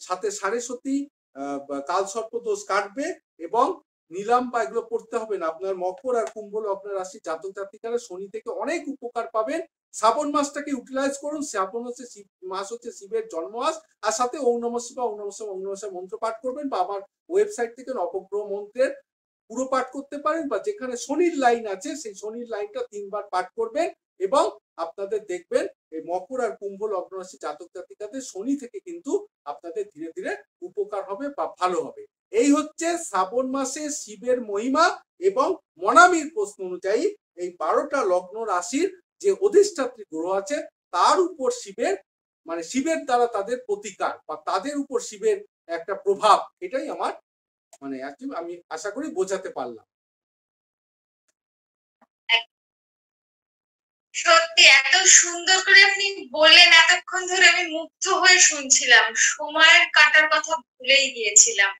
সাথে সাড়ে সতী আহ, কাল সর্প দোষ কাটবে এবং নিলাম বা এগুলো পড়তে হবে না। আপনার মকর আর কুম্ভ আপনার রাশি জাতক জাতিকারা শনি থেকে অনেক উপকার পাবেন। শ্রাবণ মাসটাকে ইউটিলাইজ করুন। শ্রাবণ হচ্ছে শিব মাস হচ্ছে শিবের জন্ম মাস আর সাথে ওম নমঃ শিবা ওম মন্ত্র পাঠ করবেন বা আমার ওয়েবসাইট থেকে নবগ্রহ মন্ত্রের পুরো পাঠ করতে পারেন বা যেখানে শনির লাইন আছে সেই শনির লাইনটা তিনবার পাঠ করবেন এবং আপনাদের দেখবেন এই মকর আর কুম্ভ লগ্ন রাশি জাতক জাতিকাদের শনি থেকে কিন্তু আপনাদের ধীরে ধীরে উপকার হবে বা ভালো হবে। এই হচ্ছে শ্রাবণ মাসে শিবের মহিমা এবং মনামির প্রশ্ন অনুযায়ী এই বারোটা লগ্ন রাশির যে অধিষ্ঠাত্রী গ্রহ আছে, তার উপর শিবের মানে শিবের দ্বারা তাদের প্রতিকার বা তাদের উপর শিবের একটা প্রভাব, এটাই আমার মানে আমি আশা করি বোঝাতে পারলাম। সত্যি, এত সুন্দর করে আপনি বললেন, এতক্ষণ ধরে আমি মুগ্ধ হয়ে শুনছিলাম। সময়ের কাটার কথা ভুলেই গিয়েছিলাম।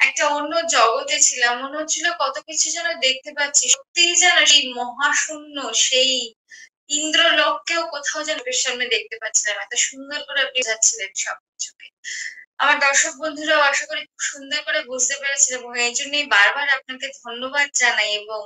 একটা অন্য জগতে ছিলাম, মনে হচ্ছিল কত কিছু যেন দেখতে পাচ্ছি। সত্যিই যেন সেই মহাশূন্য, সেই ইন্দ্রলোককেও কোথাও যেন সামনে দেখতে পাচ্ছিলাম। এত সুন্দর করে আপনি যাচ্ছিলেন সব কিছুকে আমার দর্শক বন্ধুরাও আশা করি খুব সুন্দর করে বুঝতে পেরেছেন এবং এই জন্যই বারবার আপনাকে ধন্যবাদ জানাই এবং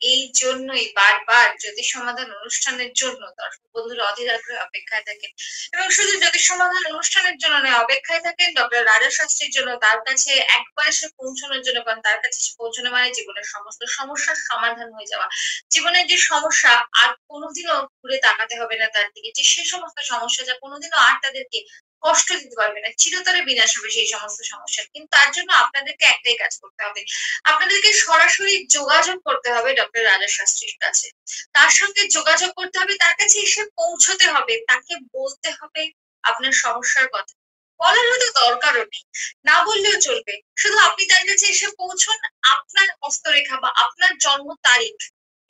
এই জন্যই বারবার জ্যোতিষ সমাধান অনুষ্ঠানের জন্য দর্শক বন্ধুরা অধীর আগ্রহে অপেক্ষায় থাকেন। এবং শুধু জ্যোতিষ সমাধান অনুষ্ঠানের জন্য নয়, অপেক্ষায় থাকেন ডক্টর রাজা শাস্ত্রীর জন্য। তার কাছে একবার এসে পৌঁছানোর জন্য কারণ তার কাছে পৌঁছানো মানে জীবনের সমস্ত সমস্যার সমাধান হয়ে যাওয়া। জীবনের যে সমস্যা, আর কোনোদিনও ঘুরে তাকাতে হবে না তার দিকে। যে সে সমস্ত সমস্যা, যা কোনোদিনও আর তাদেরকে কষ্ট দিতে পারবে না, চিরতরে বিনাশ হবে সেই সমস্ত সমস্যা। কিন্তু তার জন্য আপনাদেরকে একটাই কাজ করতে হবে। আপনাদেরকে সরাসরি যোগাযোগ করতে হবে ডক্টর রাজা শাস্ত্রীর কাছে। তার সঙ্গে যোগাযোগ করতে হবে, তার কাছে এসে পৌঁছতে হবে, তাকে বলতে হবে আপনার সমস্যার কথা। বলার হয়তো দরকারও নেই, না বললেও চলবে। শুধু আপনি তার কাছে এসে পৌঁছন, আপনার হস্তরেখা বা আপনার জন্ম তারিখ,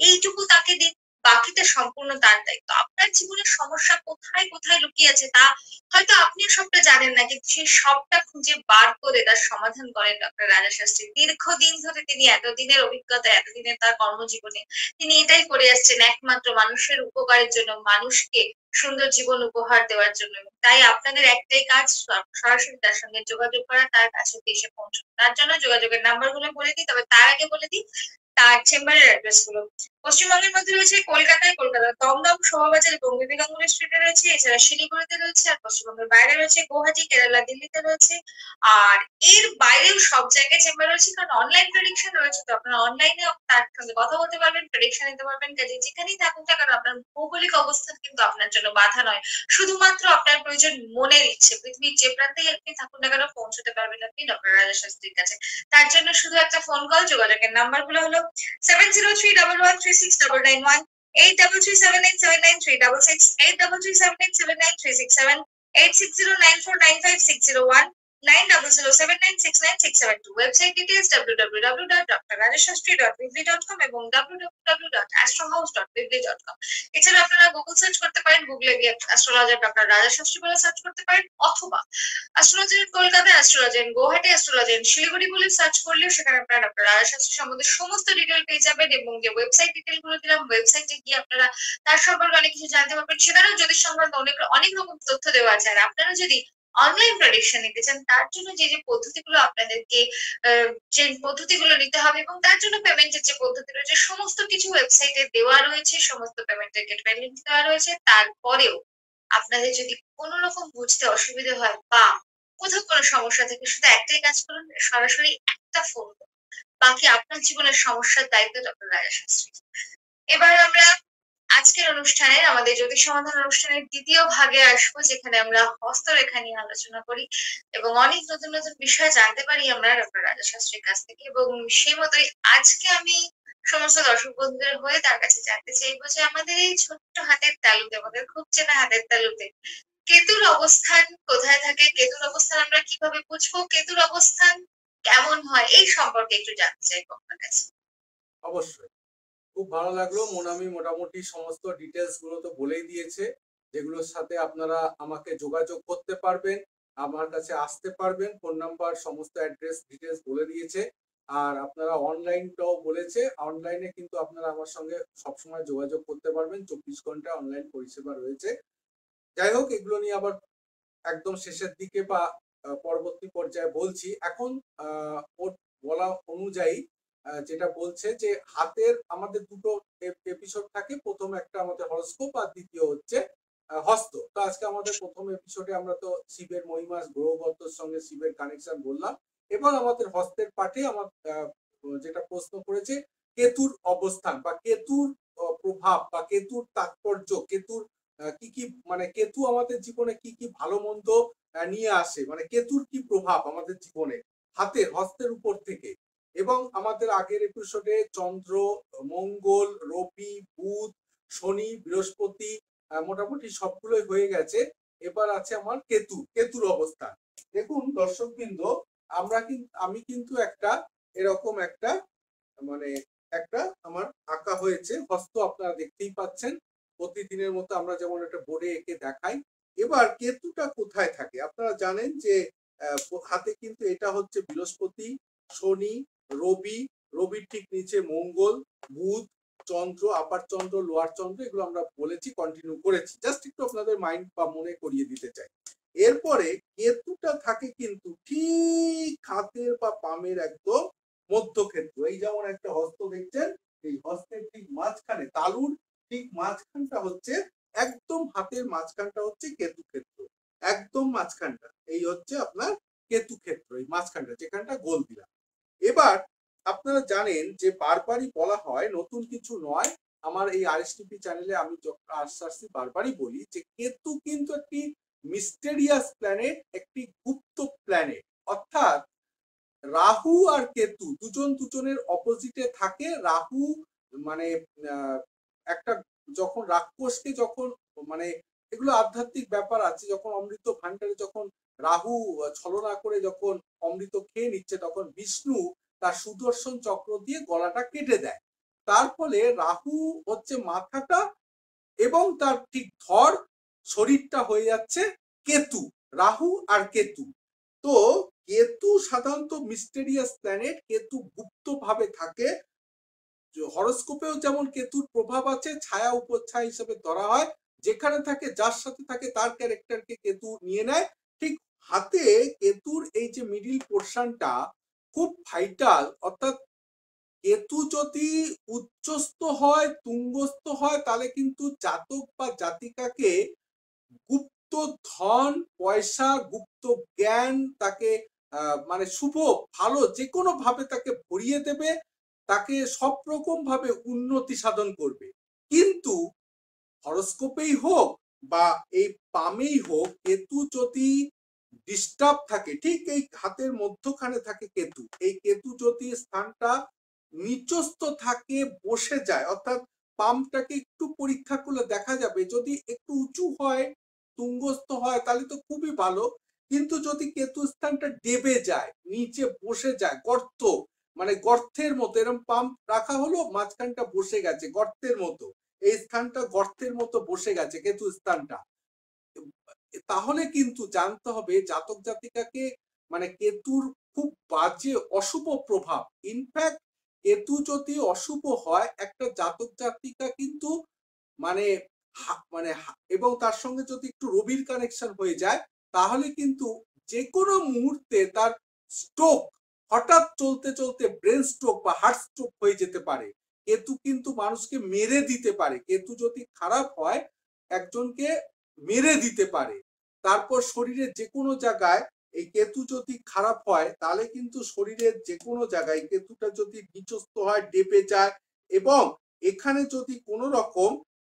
এইটুকু তাকে দিন। বাকিটা সম্পূর্ণ তার দায়িত্ব। আপনার জীবনের সমস্যা কোথায় কোথায় লুকিয়ে আছে তা হয়তো আপনিও সবটা জানেন না, কিন্তু সেই সবটা খুঁজে বার করে তার সমাধান করেন ডক্টর রাজা শাস্ত্রী। দীর্ঘদিন ধরে তিনি এতদিনের অভিজ্ঞতা, এতদিনের তার কর্মজীবনে তিনি এটাই করে আসছেন, একমাত্র মানুষের উপকারের জন্য, মানুষকে সুন্দর জীবন উপহার দেওয়ার জন্য। তাই আপনাদের একটাই কাজ সরাসরি তার সঙ্গে যোগাযোগ করা, তার কাছে এসে পৌঁছানো। তার জন্য যোগাযোগের নাম্বারগুলো বলে দিই, তবে তার আগে বলে দিই, তার চেম্বারের অ্যাড্রেসগুলো পশ্চিমবঙ্গের মধ্যে রয়েছে কলকাতায় কলকাতা দমদম, শোভাবাজার বিবি গাঙ্গুলি স্ট্রিটে রয়েছে, এছাড়া শিলিগুড়িতে রয়েছে, আর পশ্চিমবঙ্গের বাইরে রয়েছে, গুয়াহাটি, কেরালা, দিল্লিতে রয়েছে। আর এর বাইরেও সব জায়গায় চেম্বার রয়েছে, কারণ অনলাইন প্রেডিকশন রয়েছে, তো আপনারা অনলাইনে তার সঙ্গে কথা বলতে পারবেন প্রেডিকশন নিতে পারবেন, কাজে যেখানেই থাকুন না কারণ আপনার ভৌগোলিক অবস্থান কিন্তু আপনার জন্য বাধা নয়। শুধুমাত্র আপনার প্রয়োজন মনের ইচ্ছে। পৃথিবীর যে প্রান্তেই আপনি থাকুন না কেন পৌঁছতে পারবেন আপনি ডক্টর রাজা শাস্ত্রীর কাছে। তার জন্য শুধু একটা ফোন কল যোগাযোগের নাম্বারগুলো হলো seven zero three double one three six double nine one eight double three seven eight seven nine three double six eight double three seven eight seven nine three six seven eight six zero nine four nine five six zero one 9007969672 website details www.drrajesshastri.weebly.com এবং www.astrohouse.weebly.com এছাড়া আপনারা গুগল সার্চ করতে পারেন গুগলে গিয়ে অ্যাস্ট্রোলজার ডক্টর রাজা শাস্ত্রী বলে সার্চ করতে পারেন, অথবা astrologer Kolkata astrologer Guwahati astrologer Siliguri বলে সার্চ করলেও সেখানে আপনারা ডক্টর রাজাশাস্ত্রী সম্বন্ধে সমস্ত ডিটেল পেয়ে যাবেন এবং যে ওয়েবসাইট ডিটেলগুলো দিলাম ওয়েবসাইটে গিয়ে আপনারা তার সম্পর্কে অনেক কিছু জানতে পারবেন। সেখানেও যদি সংক্রান্ত অনেক অনেক রকম তথ্য দেওয়া যায় আর আপনারা যদি অনলাইন প্রেডিকশন নিতে চান, তার জন্য যে যে পদ্ধতিগুলো আপনাদেরকে যে পদ্ধতিগুলো নিতে হবে এবং তার জন্য পেমেন্টের যে পদ্ধতি রয়েছে, সমস্ত কিছু ওয়েবসাইটে দেওয়া রয়েছে, সমস্ত পেমেন্টের গেটওয়ে লিঙ্ক দেওয়া রয়েছে। তারপরেও আপনাদের যদি কোনো রকম বুঝতে অসুবিধা হয় বা কোথাও কোনো সমস্যা থেকে, শুধু একটাই কাজ করুন, সরাসরি একটা ফোন বাকি আপনার জীবনের সমস্যার দায়িত্ব ডক্টর রাজা শাস্ত্রী। এবার আমরা আজকের অনুষ্ঠানে, আমাদের জ্যোতিষ সমাধান অনুষ্ঠানের দ্বিতীয় ভাগে আসব, যেখানে আমরা হস্তরেখা নিয়ে আলোচনা করি এবং অনেক নতুন নতুন বিষয় জানতে পারি আমরা ডক্টর রাজা শাস্ত্রীর কাছ থেকে এবং সেই মতোই আজকে আমি সমস্ত দর্শক বন্ধুদের হয়ে তার কাছে জানতে চাইব যে আমাদের এই ছোট্ট হাতের তালুতে, আমাদের খুব চেনা হাতের তালুতে কেতুর অবস্থান কোথায় থাকে? কেতুর অবস্থান আমরা কীভাবে বুঝব? কেতুর অবস্থান কেমন হয়? এই সম্পর্কে একটু জানতে চাইব আপনার কাছে। অবশ্যই। খুব ভালো লাগল। মোনামি মোটামুটি সমস্ত ডিটেলসগুলো তো বলেই দিয়েছে। যেগুলোর সাথে আপনারা আমাকে যোগাযোগ করতে পারবেন, আমার কাছে আসতে পারবেন। ফোন নাম্বার সমস্ত অ্যাড্রেস ডিটেলস বলে দিয়েছে। আর আপনারা অনলাইনটাও বলেছে। অনলাইনে কিন্তু আপনারা আমার সঙ্গে সবসময় যোগাযোগ করতে পারবেন। চব্বিশ ঘণ্টা অনলাইন পরিষেবা রয়েছে। যাই হোক, এগুলো নিয়ে আবার একদম শেষের দিকে বা পরবর্তী পর্যায়ে বলছি। এখন বলা অনুযায়ী যেটা বলছে যে হাতের আমাদের দুটো এপিসোড থাকে প্রথম একটা আমাদের হরস্কোপ আর দ্বিতীয় হচ্ছে হস্ত। তো আজকে আমাদের প্রথম এপিসোডে আমরা তো শিবের মহিমা গ্রহবর্তর সঙ্গে শিবের কানেকশন বললাম। এবং আমাদের হস্তের পাঠে আমার যেটা প্রশ্ন করেছে, কেতুর অবস্থান বা কেতুর প্রভাব বা কেতুর তাৎপর্য, কেতুর কি কি মানে কেতু আমাদের জীবনে কি কি ভালো মন্দ নিয়ে আসে মানে কেতুর কি প্রভাব আমাদের জীবনে, হাতের, হস্তের উপর থেকে। এবং আমাদের আগের এপিসোডে চন্দ্র, মঙ্গল, রবি, বুধ, শনি, বৃহস্পতি মোটামুটি সবগুলোই হয়ে গেছে। এবার আছে আমার কেতু, কেতুর অবস্থান। দেখুন দর্শকবৃন্দ আমরা কিন্তু আমি কিন্তু একটা এরকম একটা মানে একটা আমার আঁকা হয়েছে, হস্ত আপনারা দেখতেই পাচ্ছেন। প্রতিদিনের মতো আমরা যেমন একটা বোর্ডে এঁকে দেখাই। এবার কেতুটা কোথায় থাকে? আপনারা জানেন যে হাতে কিন্তু এটা হচ্ছে বৃহস্পতি, শনি রবি, রবির ঠিক নিচে মঙ্গল, বুধ, চন্দ্র, আপার চন্দ্র, লোয়ার চন্দ্র, এগুলো আমরা বলেছি কন্টিনিউ করেছি। জাস্ট একটু আপনাদের মাইন্ড বা মনে করিয়ে দিতে চাই। এরপরে কেতুটা থাকে কিন্তু ঠিক হাতের বা পামের একদম মধ্যক্ষেত্র। এই যেমন একটা হস্ত দেখছেন, এই হস্তের ঠিক মাঝখানে, তালুর ঠিক মাঝখানটা হচ্ছে একদম হাতের মাঝখানটা হচ্ছে কেতু ক্ষেত্র একদম মাঝখানটা, এই হচ্ছে আপনার কেতু ক্ষেত্র এই মাঝখানটা, যেখানটা গোল দিলাম। এবার আপনারা জানেন যে বারবারই বলা হয়, নতুন কিছু নয়। আমার এই আরএসটিপি চ্যানেলে আমি আস্তে বারবারই বলি যে কেতু কিন্তু একটি মিস্টেরিয়াস প্ল্যানেট একটি গুপ্ত প্ল্যানেট অর্থাৎ রাহু আর কেতু দুজন দুজনের অপোজিটে থাকে। রাহু মানে একটা যখন রাক্ষসকে যখন মানে এগুলো আধ্যাত্মিক ব্যাপার আছে, যখন অমৃত ভান্ডারে যখন রাহু ছলনা করে যখন অমৃত খেয়ে নিচ্ছে, তখন বিষ্ণু তার সুদর্শন চক্র দিয়ে গলাটা কেটে দেয়। তার ফলে রাহু হচ্ছে মাথাটা এবং তার ঠিক ধর শরীরটা হয়ে যাচ্ছে কেতু, রাহু আর কেতু। তো কেতু সাধারণত মিস্টেরিয়াস প্ল্যানেট কেতু গুপ্ত ভাবে থাকে হরস্কোপেও যেমন কেতুর প্রভাব আছে, ছায়া উপছায়া হিসেবে ধরা হয়, যেখানে থাকে, যার সাথে থাকে, তার ক্যারেক্টারকে কেতু নিয়ে নেয়। ঠিক হাতে কেতুর এই যে মিডিল পোর্শনটা খুব ভাইটাল অর্থাৎ কেতু যদি উচ্চস্থ হয়, তুঙ্গস্থ হয়, তাহলে কিন্তু জাতক বা জাতিকাকে গুপ্ত ধন, পয়সা, গুপ্ত জ্ঞান তাকে মানে শুভ, ভালো যে কোনো ভাবে তাকে ভরিয়ে দেবে, তাকে সব রকম ভাবে উন্নতি সাধন করবে। কিন্তু হরস্কোপেই হোক বা এই পামেই হোক, কেতু যদি ডিস্টার্ব থাকে, ঠিক এই হাতের মধ্যখানে থাকে কেতু। এই কেতু যদি স্থানটা নিচস্থ থাকে, বসে যায়, অর্থাৎ পাম্পটাকে একটু পরীক্ষা করলে দেখা যাবে, যদি একটু উঁচু হয়, তুঙ্গস্থ হয়, তাহলে তো খুবই ভালো। কিন্তু যদি কেতু স্থানটা ডেবে যায়, নিচে বসে যায়, গর্ত মানে গর্তের মতো এরকম পাম্প রাখা হলো, মাঝখানটা বসে গেছে, গর্তের মতো। এই স্থানটা গর্তের মতো বসে গেছে, কেতু স্থানটা। তাহলে কিন্তু জানতে হবে জাতক জাতিকাকে মানে কেতুর খুব বাজে অশুভ প্রভাব। ইনফ্যাক্ট কেতু যদি অশুভ হয়, একটা জাতক জাতিকা কিন্তু মানে মানে এবং তার সঙ্গে যদি একটু রবির কানেকশন হয়ে যায়, তাহলে কিন্তু যে কোনো মুহূর্তে তার স্ট্রোক হঠাৎ চলতে চলতে ব্রেন স্ট্রোক বা হার্ট স্ট্রোক হয়ে যেতে পারে। কেতু কিন্তু মানুষকে মেরে দিতে পারে। কেতু যদি খারাপ হয়, একজনকে মেরে দিতে পারে। তারপর শরীরের যে কোনো জায়গায় এই কেতু যদি খারাপ হয়, তাহলে কিন্তু শরীরের যে কোনো জায়গায় কেতুটা যদি নিচস্থ হয়, ডেপে যায় এবং এখানে যদি কোনো রকম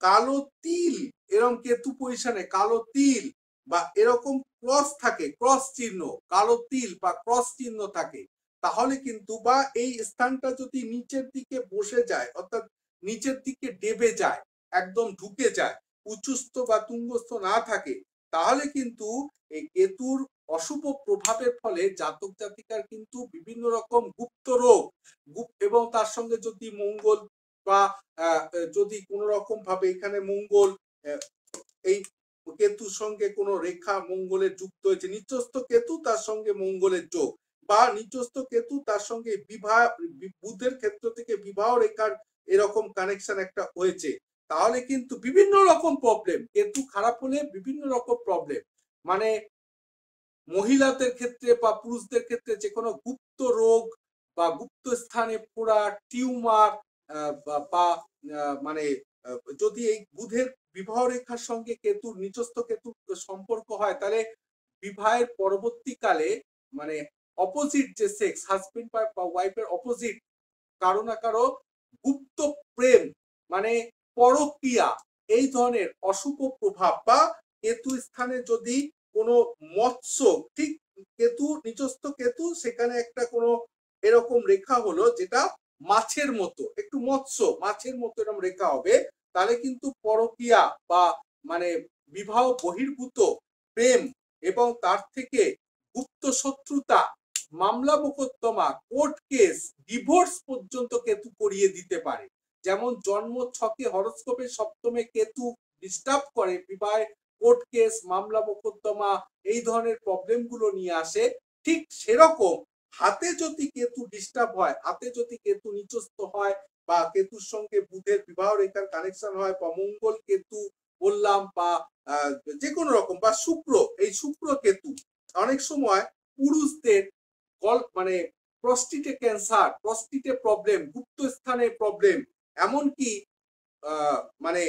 কালো তিল এরকম কেতু পজিশনে কালো তিল বা এরকম ক্রস থাকে, ক্রস চিহ্ন, কালো তিল বা ক্রস চিহ্ন থাকে, তাহলে কিন্তু বা এই স্থানটা যদি নিচের দিকে বসে যায়, অর্থাৎ নিচের দিকে ডেবে যায়, একদম ঢুকে যায়, উচ্চস্থ বা তুঙ্গস্থ না থাকে তাহলে কিন্তু এই কেতুর অশুভ প্রভাবের ফলে জাতক জাতিকার কিন্তু বিভিন্ন রকম গুপ্ত রোগ এবং তার সঙ্গে যদি মঙ্গল বা যদি কোনো রকম ভাবে এখানে মঙ্গল এই কেতুর সঙ্গে কোনো রেখা মঙ্গলের যুক্ত হয়েছে, নিচস্থ কেতু তার সঙ্গে মঙ্গলের যোগ বা নিচস্থ কেতু তার সঙ্গে বিবাহ বুধের ক্ষেত্র থেকে বিবাহ রেখার এরকম কানেকশন একটা হয়েছে। তাহলে কিন্তু বিভিন্ন রকম প্রবলেম কেতু খারাপ হলে বিভিন্ন রকম প্রবলেম মানে মহিলাদের ক্ষেত্রে বা পুরুষদের ক্ষেত্রে যে কোনো গুপ্ত রোগ বা গুপ্ত স্থানে পোড়া টিউমার বা মানে যদি এই বুধের বিবাহ রেখার সঙ্গে কেতুর নিচস্থ কেতুর সম্পর্ক হয়, তাহলে বিবাহের পরবর্তীকালে মানে অপোজিট যে সেক্স হাজবেন্ড বা ওয়াইফের অপোজিট কারও না কারও গুপ্ত প্রেম মানে পরক্রিয়া, এই ধরনের অশুভ প্রভাব বা কেতু স্থানে যদি কোনো মৎস্য, ঠিক কেতু নিচস্থ কেতু, সেখানে একটা কোনো এরকম রেখা হলো যেটা মাছের মতো, একটু মৎস্য, মাছের মতো এরকম রেখা হবে, তাহলে কিন্তু পরক্রিয়া বা মানে বিবাহ বহির্ভূত প্রেম এবং তার থেকে গুপ্ত শত্রুতা মামলা মোকদ্দমা কোর্ট কেস, ডিভোর্স পর্যন্ত কেতু করিয়ে দিতে পারে। যেমন জন্ম ছকে হরস্কোপের সপ্তমে কেতু ডিস্টার্ব করে, বিবাহে কোর্ট কেস, মামলা, মোকদ্দমা, এই ধরনের প্রবলেমগুলো নিয়ে আসে, ঠিক সেরকম হাতে যদি কেতু ডিস্টার্ব হয়, হাতে যদি কেতু নিচস্থ হয় বা কেতুর সঙ্গে বুধের বিবাহ রেখার কানেকশন হয় বা মঙ্গল কেতু বললাম বা যে কোনো রকম বা শুক্র, এই শুক্র কেতু, অনেক সময় পুরুষদের মানে প্রস্টিটে ক্যান্সার প্রস্টিটে প্রবলেম গুপ্ত স্থানে প্রবলেম এমনকি মানে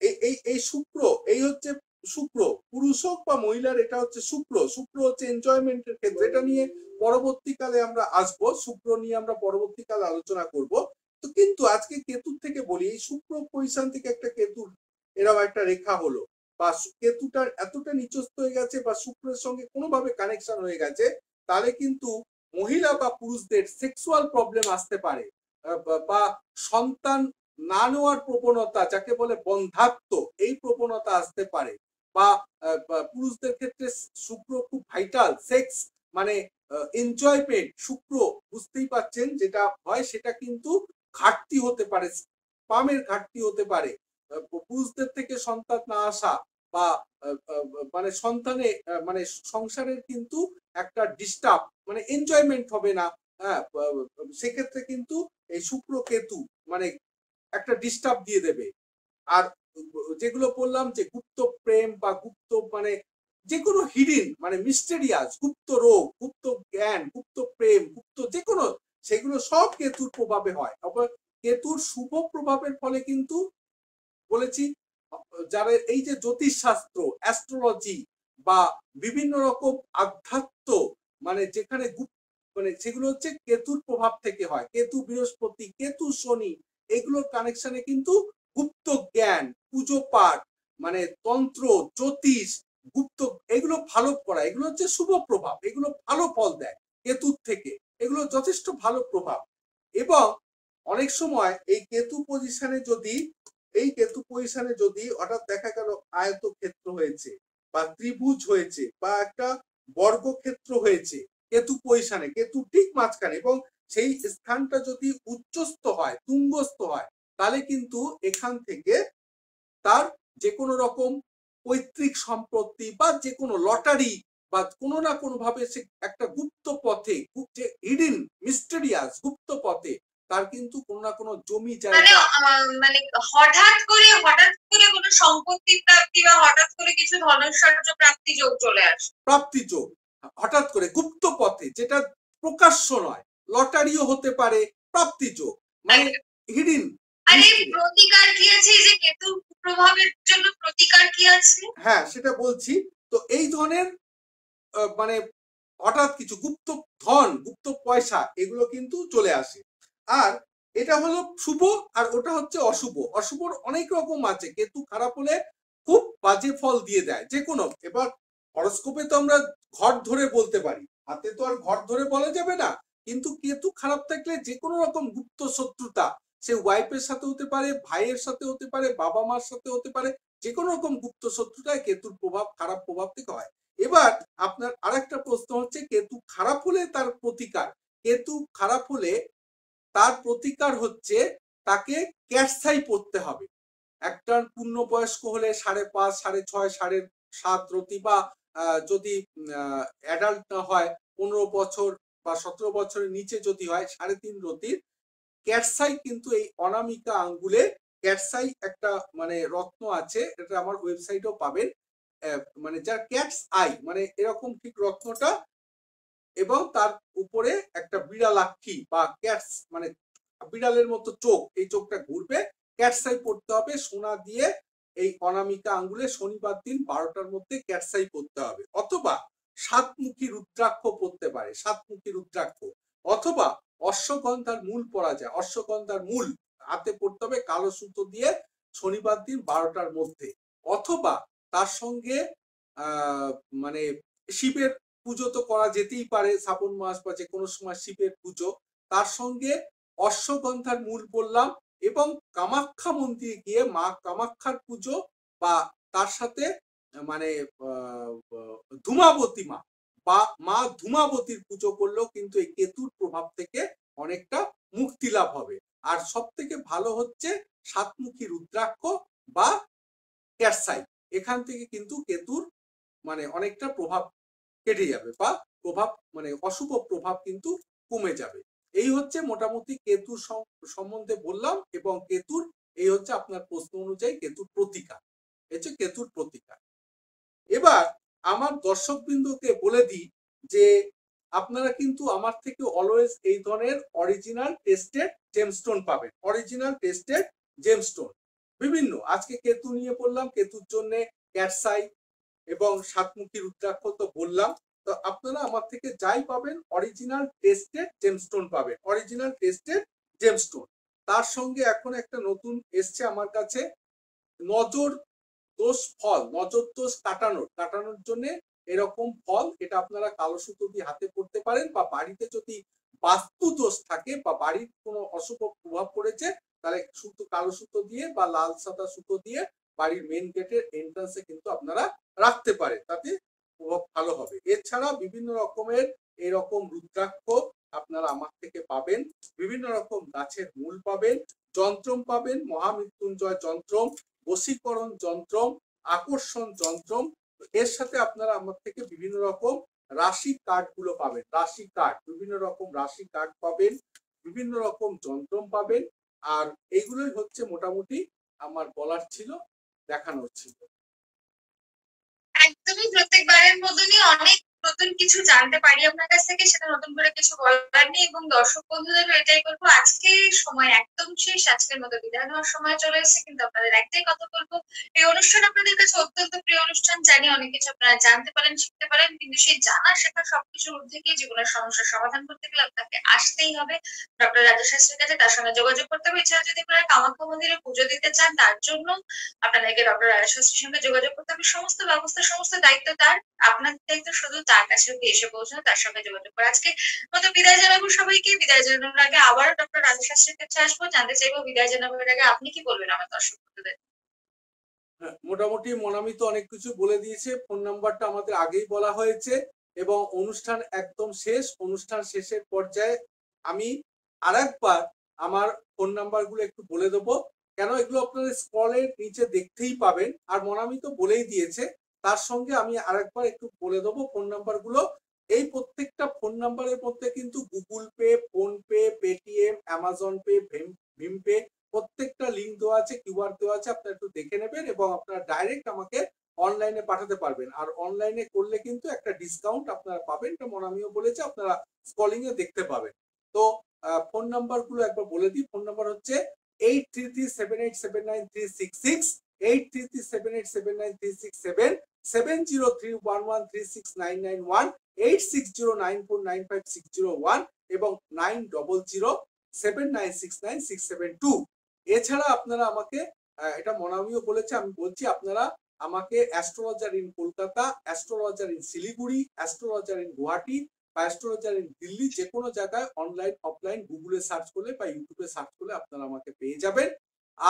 এই এই শুক্র, এই হচ্ছে শুক্র, পুরুষ হোক বা মহিলার এটা হচ্ছে শুক্র শুক্র হচ্ছে এনজয়মেন্টের ক্ষেত্রে, এটা নিয়ে পরবর্তীকালে আমরা আসব, শুক্র নিয়ে আমরা পরবর্তীকালে আলোচনা করব। তো কিন্তু আজকে কেতুর থেকে বলি, এই শুক্র পজিশন থেকে একটা কেতুর এরকম একটা রেখা হলো, বা কেতুটার এতটা নিচস্থ হয়ে গেছে, বা শুক্রের সঙ্গে কোনোভাবে কানেকশন হয়ে গেছে, তাহলে কিন্তু মহিলা বা পুরুষদের সেক্সুয়াল প্রবলেম আসতে পারে। বা- সন্তান না নেওয়ার প্রবণতা যাকে বলে বন্ধাত্ম, এই প্রবণতা আসতে পারে। বা পুরুষদের ক্ষেত্রে শুক্র খুব ভাইটাল সেক্স মানে এনজয়মেন্ট শুক্র বুঝতেই পাচ্ছেন যেটা হয় সেটা কিন্তু ঘাটতি হতে পারে, পামের ঘাটতি হতে পারে। পুরুষদের থেকে সন্তান না আসা বা মানে সন্তানে মানে সংসারের কিন্তু একটা ডিস্টার্ব মানে এনজয়মেন্ট হবে না। হ্যাঁ সেক্ষেত্রে কিন্তু এই শুক্র কেতু মানে একটা ডিস্টার্ব দিয়ে দেবে। আর যেগুলো বললাম যে গুপ্ত প্রেম বা গুপ্ত মানে যে কোনো হিডিন মানে মিস্টেরিয়াস গুপ্ত রোগ, গুপ্ত জ্ঞান, গুপ্ত প্রেম, গুপ্ত যে কোনো সেগুলো সব কেতুর প্রভাবে হয়। কেতুর শুভ প্রভাবের ফলে কিন্তু বলেছি, যারা এই যে জ্যোতিষ শাস্ত্র অ্যাস্ট্রোলজি বা বিভিন্ন রকম আধ্যাত্ম মানে যেখানে গুপ- মানে সেগুলো হচ্ছে কেতুর প্রভাব থেকে হয়। কেতু বৃহস্পতি, কেতু শনি, এগুলোর কানেকশনে কিন্তু গুপ্ত জ্ঞান, পুজো পাঠ মানে তন্ত্র, জ্যোতিষ, গুপ্ত, এগুলো ভালো করা, এগুলো হচ্ছে শুভ প্রভাব, এগুলো ভালো ফল দেয় কেতুর থেকে, এগুলো যথেষ্ট ভালো প্রভাব। এবং অনেক সময় এই কেতু পজিশনে যদি, এই কেতু পজিশনে যদি হঠাৎ দেখা গেল আয়ত ক্ষেত্র হয়েছে বা ত্রিভুজ হয়েছে বা একটা বর্গক্ষেত্র হয়েছে কেতু পজিশনে কেতু ঠিক মাঝখানে এবং সেই স্থানটা যদি উচ্চস্থ হয় তুঙ্গস্থ হয় তাহলে কিন্তু এখান থেকে তার যে কোনো রকম পৈতৃক সম্পত্তি বা যে কোনো লটারি বা কোনো না কোনো ভাবে সে একটা গুপ্ত পথে যে হিডিন মিস্টেরিয়াস গুপ্ত পথে তার কিন্তু কোনো না কোনো জমি মানে জায়গা আহ, মানে হঠাৎ করে হঠাৎ করে কোনো সম্পত্তি প্রাপ্তি বা হঠাৎ করে কিছু ধনৈশ্বর্য প্রাপ্তি যোগ চলে আসে। প্রাপ্তি যোগ। হঠাৎ করে গুপ্ত পথে যেটা প্রকাশ্য নয় লটারিও হতে পারে প্রাপ্তি যোগ মানে হিডিন আর প্রতিকার কি আছে? যে কেতু প্রভাবের জন্য প্রতিকার কি আছে? হ্যাঁ সেটা বলছি। তো এই ধরনের মানে হঠাৎ কিছু গুপ্ত ধন গুপ্ত পয়সা এগুলো কিন্তু চলে আসে। আর এটা হলো শুভ আর ওটা হচ্ছে অশুভ। অশুভর অনেক রকম আছে। কেতু খারাপ হলে খুব বাজে ফল দিয়ে দেয় যে কোনো এবার হরস্কোপে তো আমরা ঘর ধরে বলতে পারি। হাতে তো আর ঘর ধরে বলা যাবে না। কিন্তু কেতু খারাপ থাকলে যে কোনো রকম গুপ্ত শত্রুতা, সে ওয়াইফের সাথে হতে পারে, ভাইয়ের সাথে হতে পারে, বাবা মার সাথে হতে পারে যে কোনো রকম গুপ্ত শত্রুতায় কেতুর প্রভাব, খারাপ প্রভাব থেকে হয়। এবার আপনার আর একটা প্রশ্ন হচ্ছে, কেতু খারাপ হলে তার প্রতিকার? কেতু খারাপ হলে তার প্রতিকার হচ্ছে তাকে ক্যাটসাই পড়তে হবে। একটা পূর্ণবয়স্ক হলে সাড়ে পাঁচ, সাড়ে ছয়, সাড়ে সাত রতি বা যদি অ্যাডাল্ট না হয়, পনেরো বছর বা সতেরো বছরের নিচে যদি হয়, সাড়ে তিন রতির, ক্যাটসাই কিন্তু এই অনামিকা আঙ্গুলে, ক্যাটসাই একটা মানে রত্ন আছে, এটা আমার ওয়েবসাইটেও পাবেন। মানে যার ক্যাটস আই মানে এরকম ঠিক রত্নটা এবং তার উপরে একটা বিড়ালাক্ষী বা ক্যাটস মানে বিড়ালের মতো চোখ, এই চোখটা ঘুরবে। ক্যাটসাই পড়তে হবে, সোনা দিয়ে এই অনামিকা আঙ্গুলে শনিবার দিন বারোটার মধ্যে ক্যাটসাই পড়তে হবে। অথবা সাতমুখী রুদ্রাক্ষ পড়তে পারে, সাতমুখী রুদ্রাক্ষ। অথবা অশ্বগন্ধার মূল পড়া যায়, অশ্বগন্ধার মূল হাতে পড়তে হবে কালো সুতো দিয়ে শনিবার দিন বারোটার মধ্যে। অথবা তার সঙ্গে মানে শিবের পুজো তো করা যেতেই পারে, শ্রাবণ মাস বা যে কোনো সময় শিবের পুজো। তার সঙ্গে অশ্বগন্ধার মূল বললাম এবং কামাখ্যা মন্দিরে গিয়ে মা কামাখ্যার পুজো বা তার সাথে মানে ধূমাবতী মা বা মা ধূমাবতীর পুজো করলেও কিন্তু এই কেতুর প্রভাব থেকে অনেকটা মুক্তি লাভ হবে। আর সব থেকে ভালো হচ্ছে সাতমুখী রুদ্রাক্ষ বা ক্যাটসাই এখান থেকে কিন্তু কেতুর মানে অনেকটা প্রভাব কেটে যাবে বা প্রভাব মানে অশুভ প্রভাব কিন্তু কমে যাবে। এই হচ্ছে মোটামুটি সম- সম্বন্ধে বললাম এবং কেতুর, এই হচ্ছে আপনার প্রশ্ন অনুযায়ী কেতুর প্রতিকার। হচ্ছে কেতুর প্রতিকার। এবার আমার দর্শক বিন্দুকে বলে দিই যে আপনারা কিন্তু আমার থেকে অলওয়েজ এই ধরনের অরিজিনাল টেস্টেড জেমস্টোন পাবেন। অরিজিনাল টেস্টেড জেমস্টোন বিভিন্ন, আজকে কেতু নিয়ে বললাম, কেতুর জন্য ক্যাটসাই এবং সাতমুখী রুদ্রাক্ষ তো বললাম। তো আপনারা আমার থেকে যাই পাবেন অরিজিনাল টেস্টেড জেমস্টোন পাবেন অরিজিনাল টেস্টেড জেমস্টোন তার সঙ্গে এখন একটা নতুন এসছে আমার কাছে, নজর দোষ ফল, নজর দোষ কাটানোর। কাটানোর জন্য এরকম ফল, এটা আপনারা কালো সুতো দিয়ে হাতে পড়তে পারেন বা বাড়িতে যদি বাস্তু দোষ থাকে বা বাড়ির কোনো অশুভ প্রভাব পড়েছে, তাহলে সুতো, কালো সুতো দিয়ে বা লাল সাদা সুতো দিয়ে বাড়ির মেন গেটের এন্ট্রান্সে কিন্তু আপনারা রাখতে পারেন। তাতে প্রভাব ভালো হবে। এছাড়া বিভিন্ন রকমের এরকম রুদ্রাক্ষ আপনারা আমার থেকে পাবেন। বিভিন্ন রকম গাছের মূল পাবেন। যন্ত্রম পাবেন, মহামৃত্যুঞ্জয় যন্ত্রম, বশীকরণ যন্ত্রম, আকর্ষণ যন্ত্রম। এর সাথে আপনারা আমার থেকে বিভিন্ন রকম রাশি কার্ডগুলো পাবেন। রাশি কার্ড বিভিন্ন রকম রাশি কার্ড পাবেন, বিভিন্ন রকম যন্ত্রম পাবেন। আর এইগুলোই হচ্ছে মোটামুটি আমার বলার ছিল, দেখানোর ছিল। একদমই প্রত্যেকবারের মতনই অনেক নতুন কিছু জানতে পারি আপনার কাছ থেকে, সেটা নতুন করে কিছু বলার নেই এবং দর্শক বন্ধুদেরও এটাই বলব, আজকে সময় একদম শেষ, আজকের মতো বিদায় নেওয়ার সময় চলে এসেছে, কিন্তু আপনাদের একটাই কথা বলব, এই অনুষ্ঠান আপনাদের কাছে অত্যন্ত প্রিয় অনুষ্ঠান, জানি অনেক কিছু আপনারা জানতে পারেন, শিখতে পারেন, কিন্তু সেই জানা শেখা সবকিছুর ঊর্ধ্বে গিয়ে জীবনের সমস্যার সমাধান করতে গেলে আপনাকে আসতেই হবে। ডক্টর রাজু শাস্ত্রীর কাছে তার সঙ্গে যোগাযোগ করতে হবে। এছাড়া যদি আপনারা কামাখ্যা মন্দিরে পুজো দিতে চান, তার জন্য আপনাদেরকে ডক্টর রাজশাস্ত্রীর সঙ্গে যোগাযোগ করতে হবে। সমস্ত ব্যবস্থা, সমস্ত দায়িত্ব তার, আপনার দায়িত্ব শুধু তার কাছে অব্দি এসে পৌঁছানো তার সঙ্গে যোগাযোগ করে আজকে মতো বিদায় জানাব সবাইকে। বিদায় জানানোর আগে আবারও ডক্টর রাজু শাস্ত্রীর কাছে আসব জানতে চাইব বিদায় জানানোর আগে আপনি কি বলবেন আমার দর্শক বন্ধুদের? হ্যাঁ, মোটামুটি মনামি তো অনেক কিছু বলে দিয়েছে। ফোন নাম্বারটা আমাদের আগেই বলা হয়েছে এবং অনুষ্ঠান একদম শেষ অনুষ্ঠান শেষের পর্যায়ে আমি আর একবার আমার ফোন নাম্বারগুলো একটু বলে দেবো। কেন এগুলো আপনারা স্ক্রলের নিচে দেখতেই পাবেন। আর মনামি তো বলেই দিয়েছে তার সঙ্গে আমি আরেকবার একটু বলে দেবো ফোন নাম্বারগুলো এই প্রত্যেকটা ফোন নাম্বারের মধ্যে কিন্তু Google Pay PhonePe Paytm Amazon Pay ভিম পে প্রত্যেকটা লিঙ্ক দেওয়া আছে কিউআর দেওয়া আছে, আপনারা একটু দেখে নেবেন এবং আপনারা ডাইরেক্ট আমাকে অনলাইনে পাঠাতে পারবেন। আর অনলাইনে করলে কিন্তু একটা ডিসকাউন্ট আপনারা পাবেন, এটা মনামিও বলেছে, আপনারা স্কলিং এ দেখতে পাবেন। তো ফোন নাম্বারগুলো একবার বলে দিই। ফোন নাম্বার হচ্ছে eight three three seven eight seven nine three six six eight three three seven eight seven nine three six seven seven zero three one one three six nine nine one eight six zero nine four nine five six zero one এবং nine double zero seven nine six nine six seven two এছাড়া আপনারা আমাকে এটা মনামিও বলেছে, আমি বলছি আপনারা আমাকে astrologer in Kolkata astrologer in Siliguri astrologer in Guwahati বা অ্যাস্ট্রোলজার ইন দিল্লি যে কোনো জায়গায় অনলাইন অফলাইন গুগলে সার্চ করলে বা ইউটিউবে সার্চ করলে আপনারা আমাকে পেয়ে যাবেন।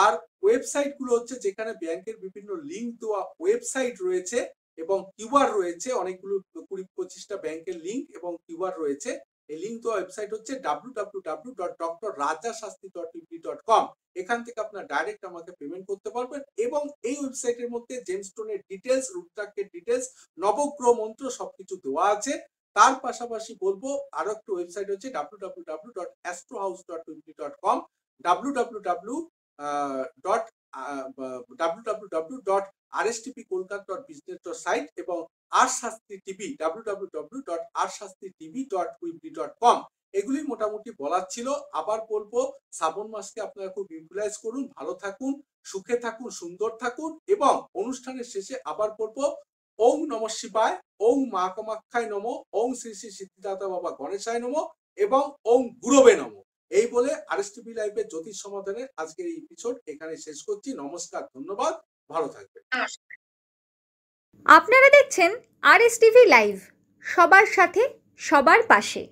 আর ওয়েবসাইটগুলো হচ্ছে যেখানে ব্যাংকের বিভিন্ন লিঙ্ক দেওয়া ওয়েবসাইট রয়েছে এবং কিউআর রয়েছে, অনেকগুলো কুড়ি পঁচিশটা ব্যাংকের লিঙ্ক এবং কিউআর রয়েছে। এই লিঙ্ক দেওয়া ওয়েবসাইট হচ্ছে W W W dot doctor Raja Shastri dot dot com এখান থেকে আপনার ডাইরেক্ট আমাকে পেমেন্ট করতে পারবেন এবং এই ওয়েবসাইটের মধ্যে জেমস্টোনের ডিটেলস রুদ্রাক্ষের ডিটেলস নবগ্রহ মন্ত্র সবকিছু দেওয়া আছে। তার পাশাপাশি বলব, আরও একটা ওয়েবসাইট হচ্ছে W W W dot astro house dot twenty dot com W W W dot W W W dot R Kolkata dot business dot site এবং R Shastri TV W W dot R Shastri TV dot Weebly dot com এগুলি মোটামুটি বলার ছিল। আবার বলব, শ্রাবণ মাসকে আপনারা খুব ইউটিলাইজ করুন, ভালো থাকুন, সুখে থাকুন, সুন্দর থাকুন এবং অনুষ্ঠানের শেষে আবার বলব, ওং নম শিবায়, ওং মা কামাখ্যায় নম, ওং শ্রী শ্রী সিদ্ধিদাতা বাবা গণেশায় নম এবং ওং গুরবে নম। এই বলে আর এস টিভি লাইভের জ্যোতিষ সমাধানের আজকের এই এপিসোড এখানে শেষ করছি। নমস্কার, ধন্যবাদ, ভালো থাকবেন। আপনারা দেখছেন আর এস টিভি লাইভ, সবার সাথে, সবার পাশে।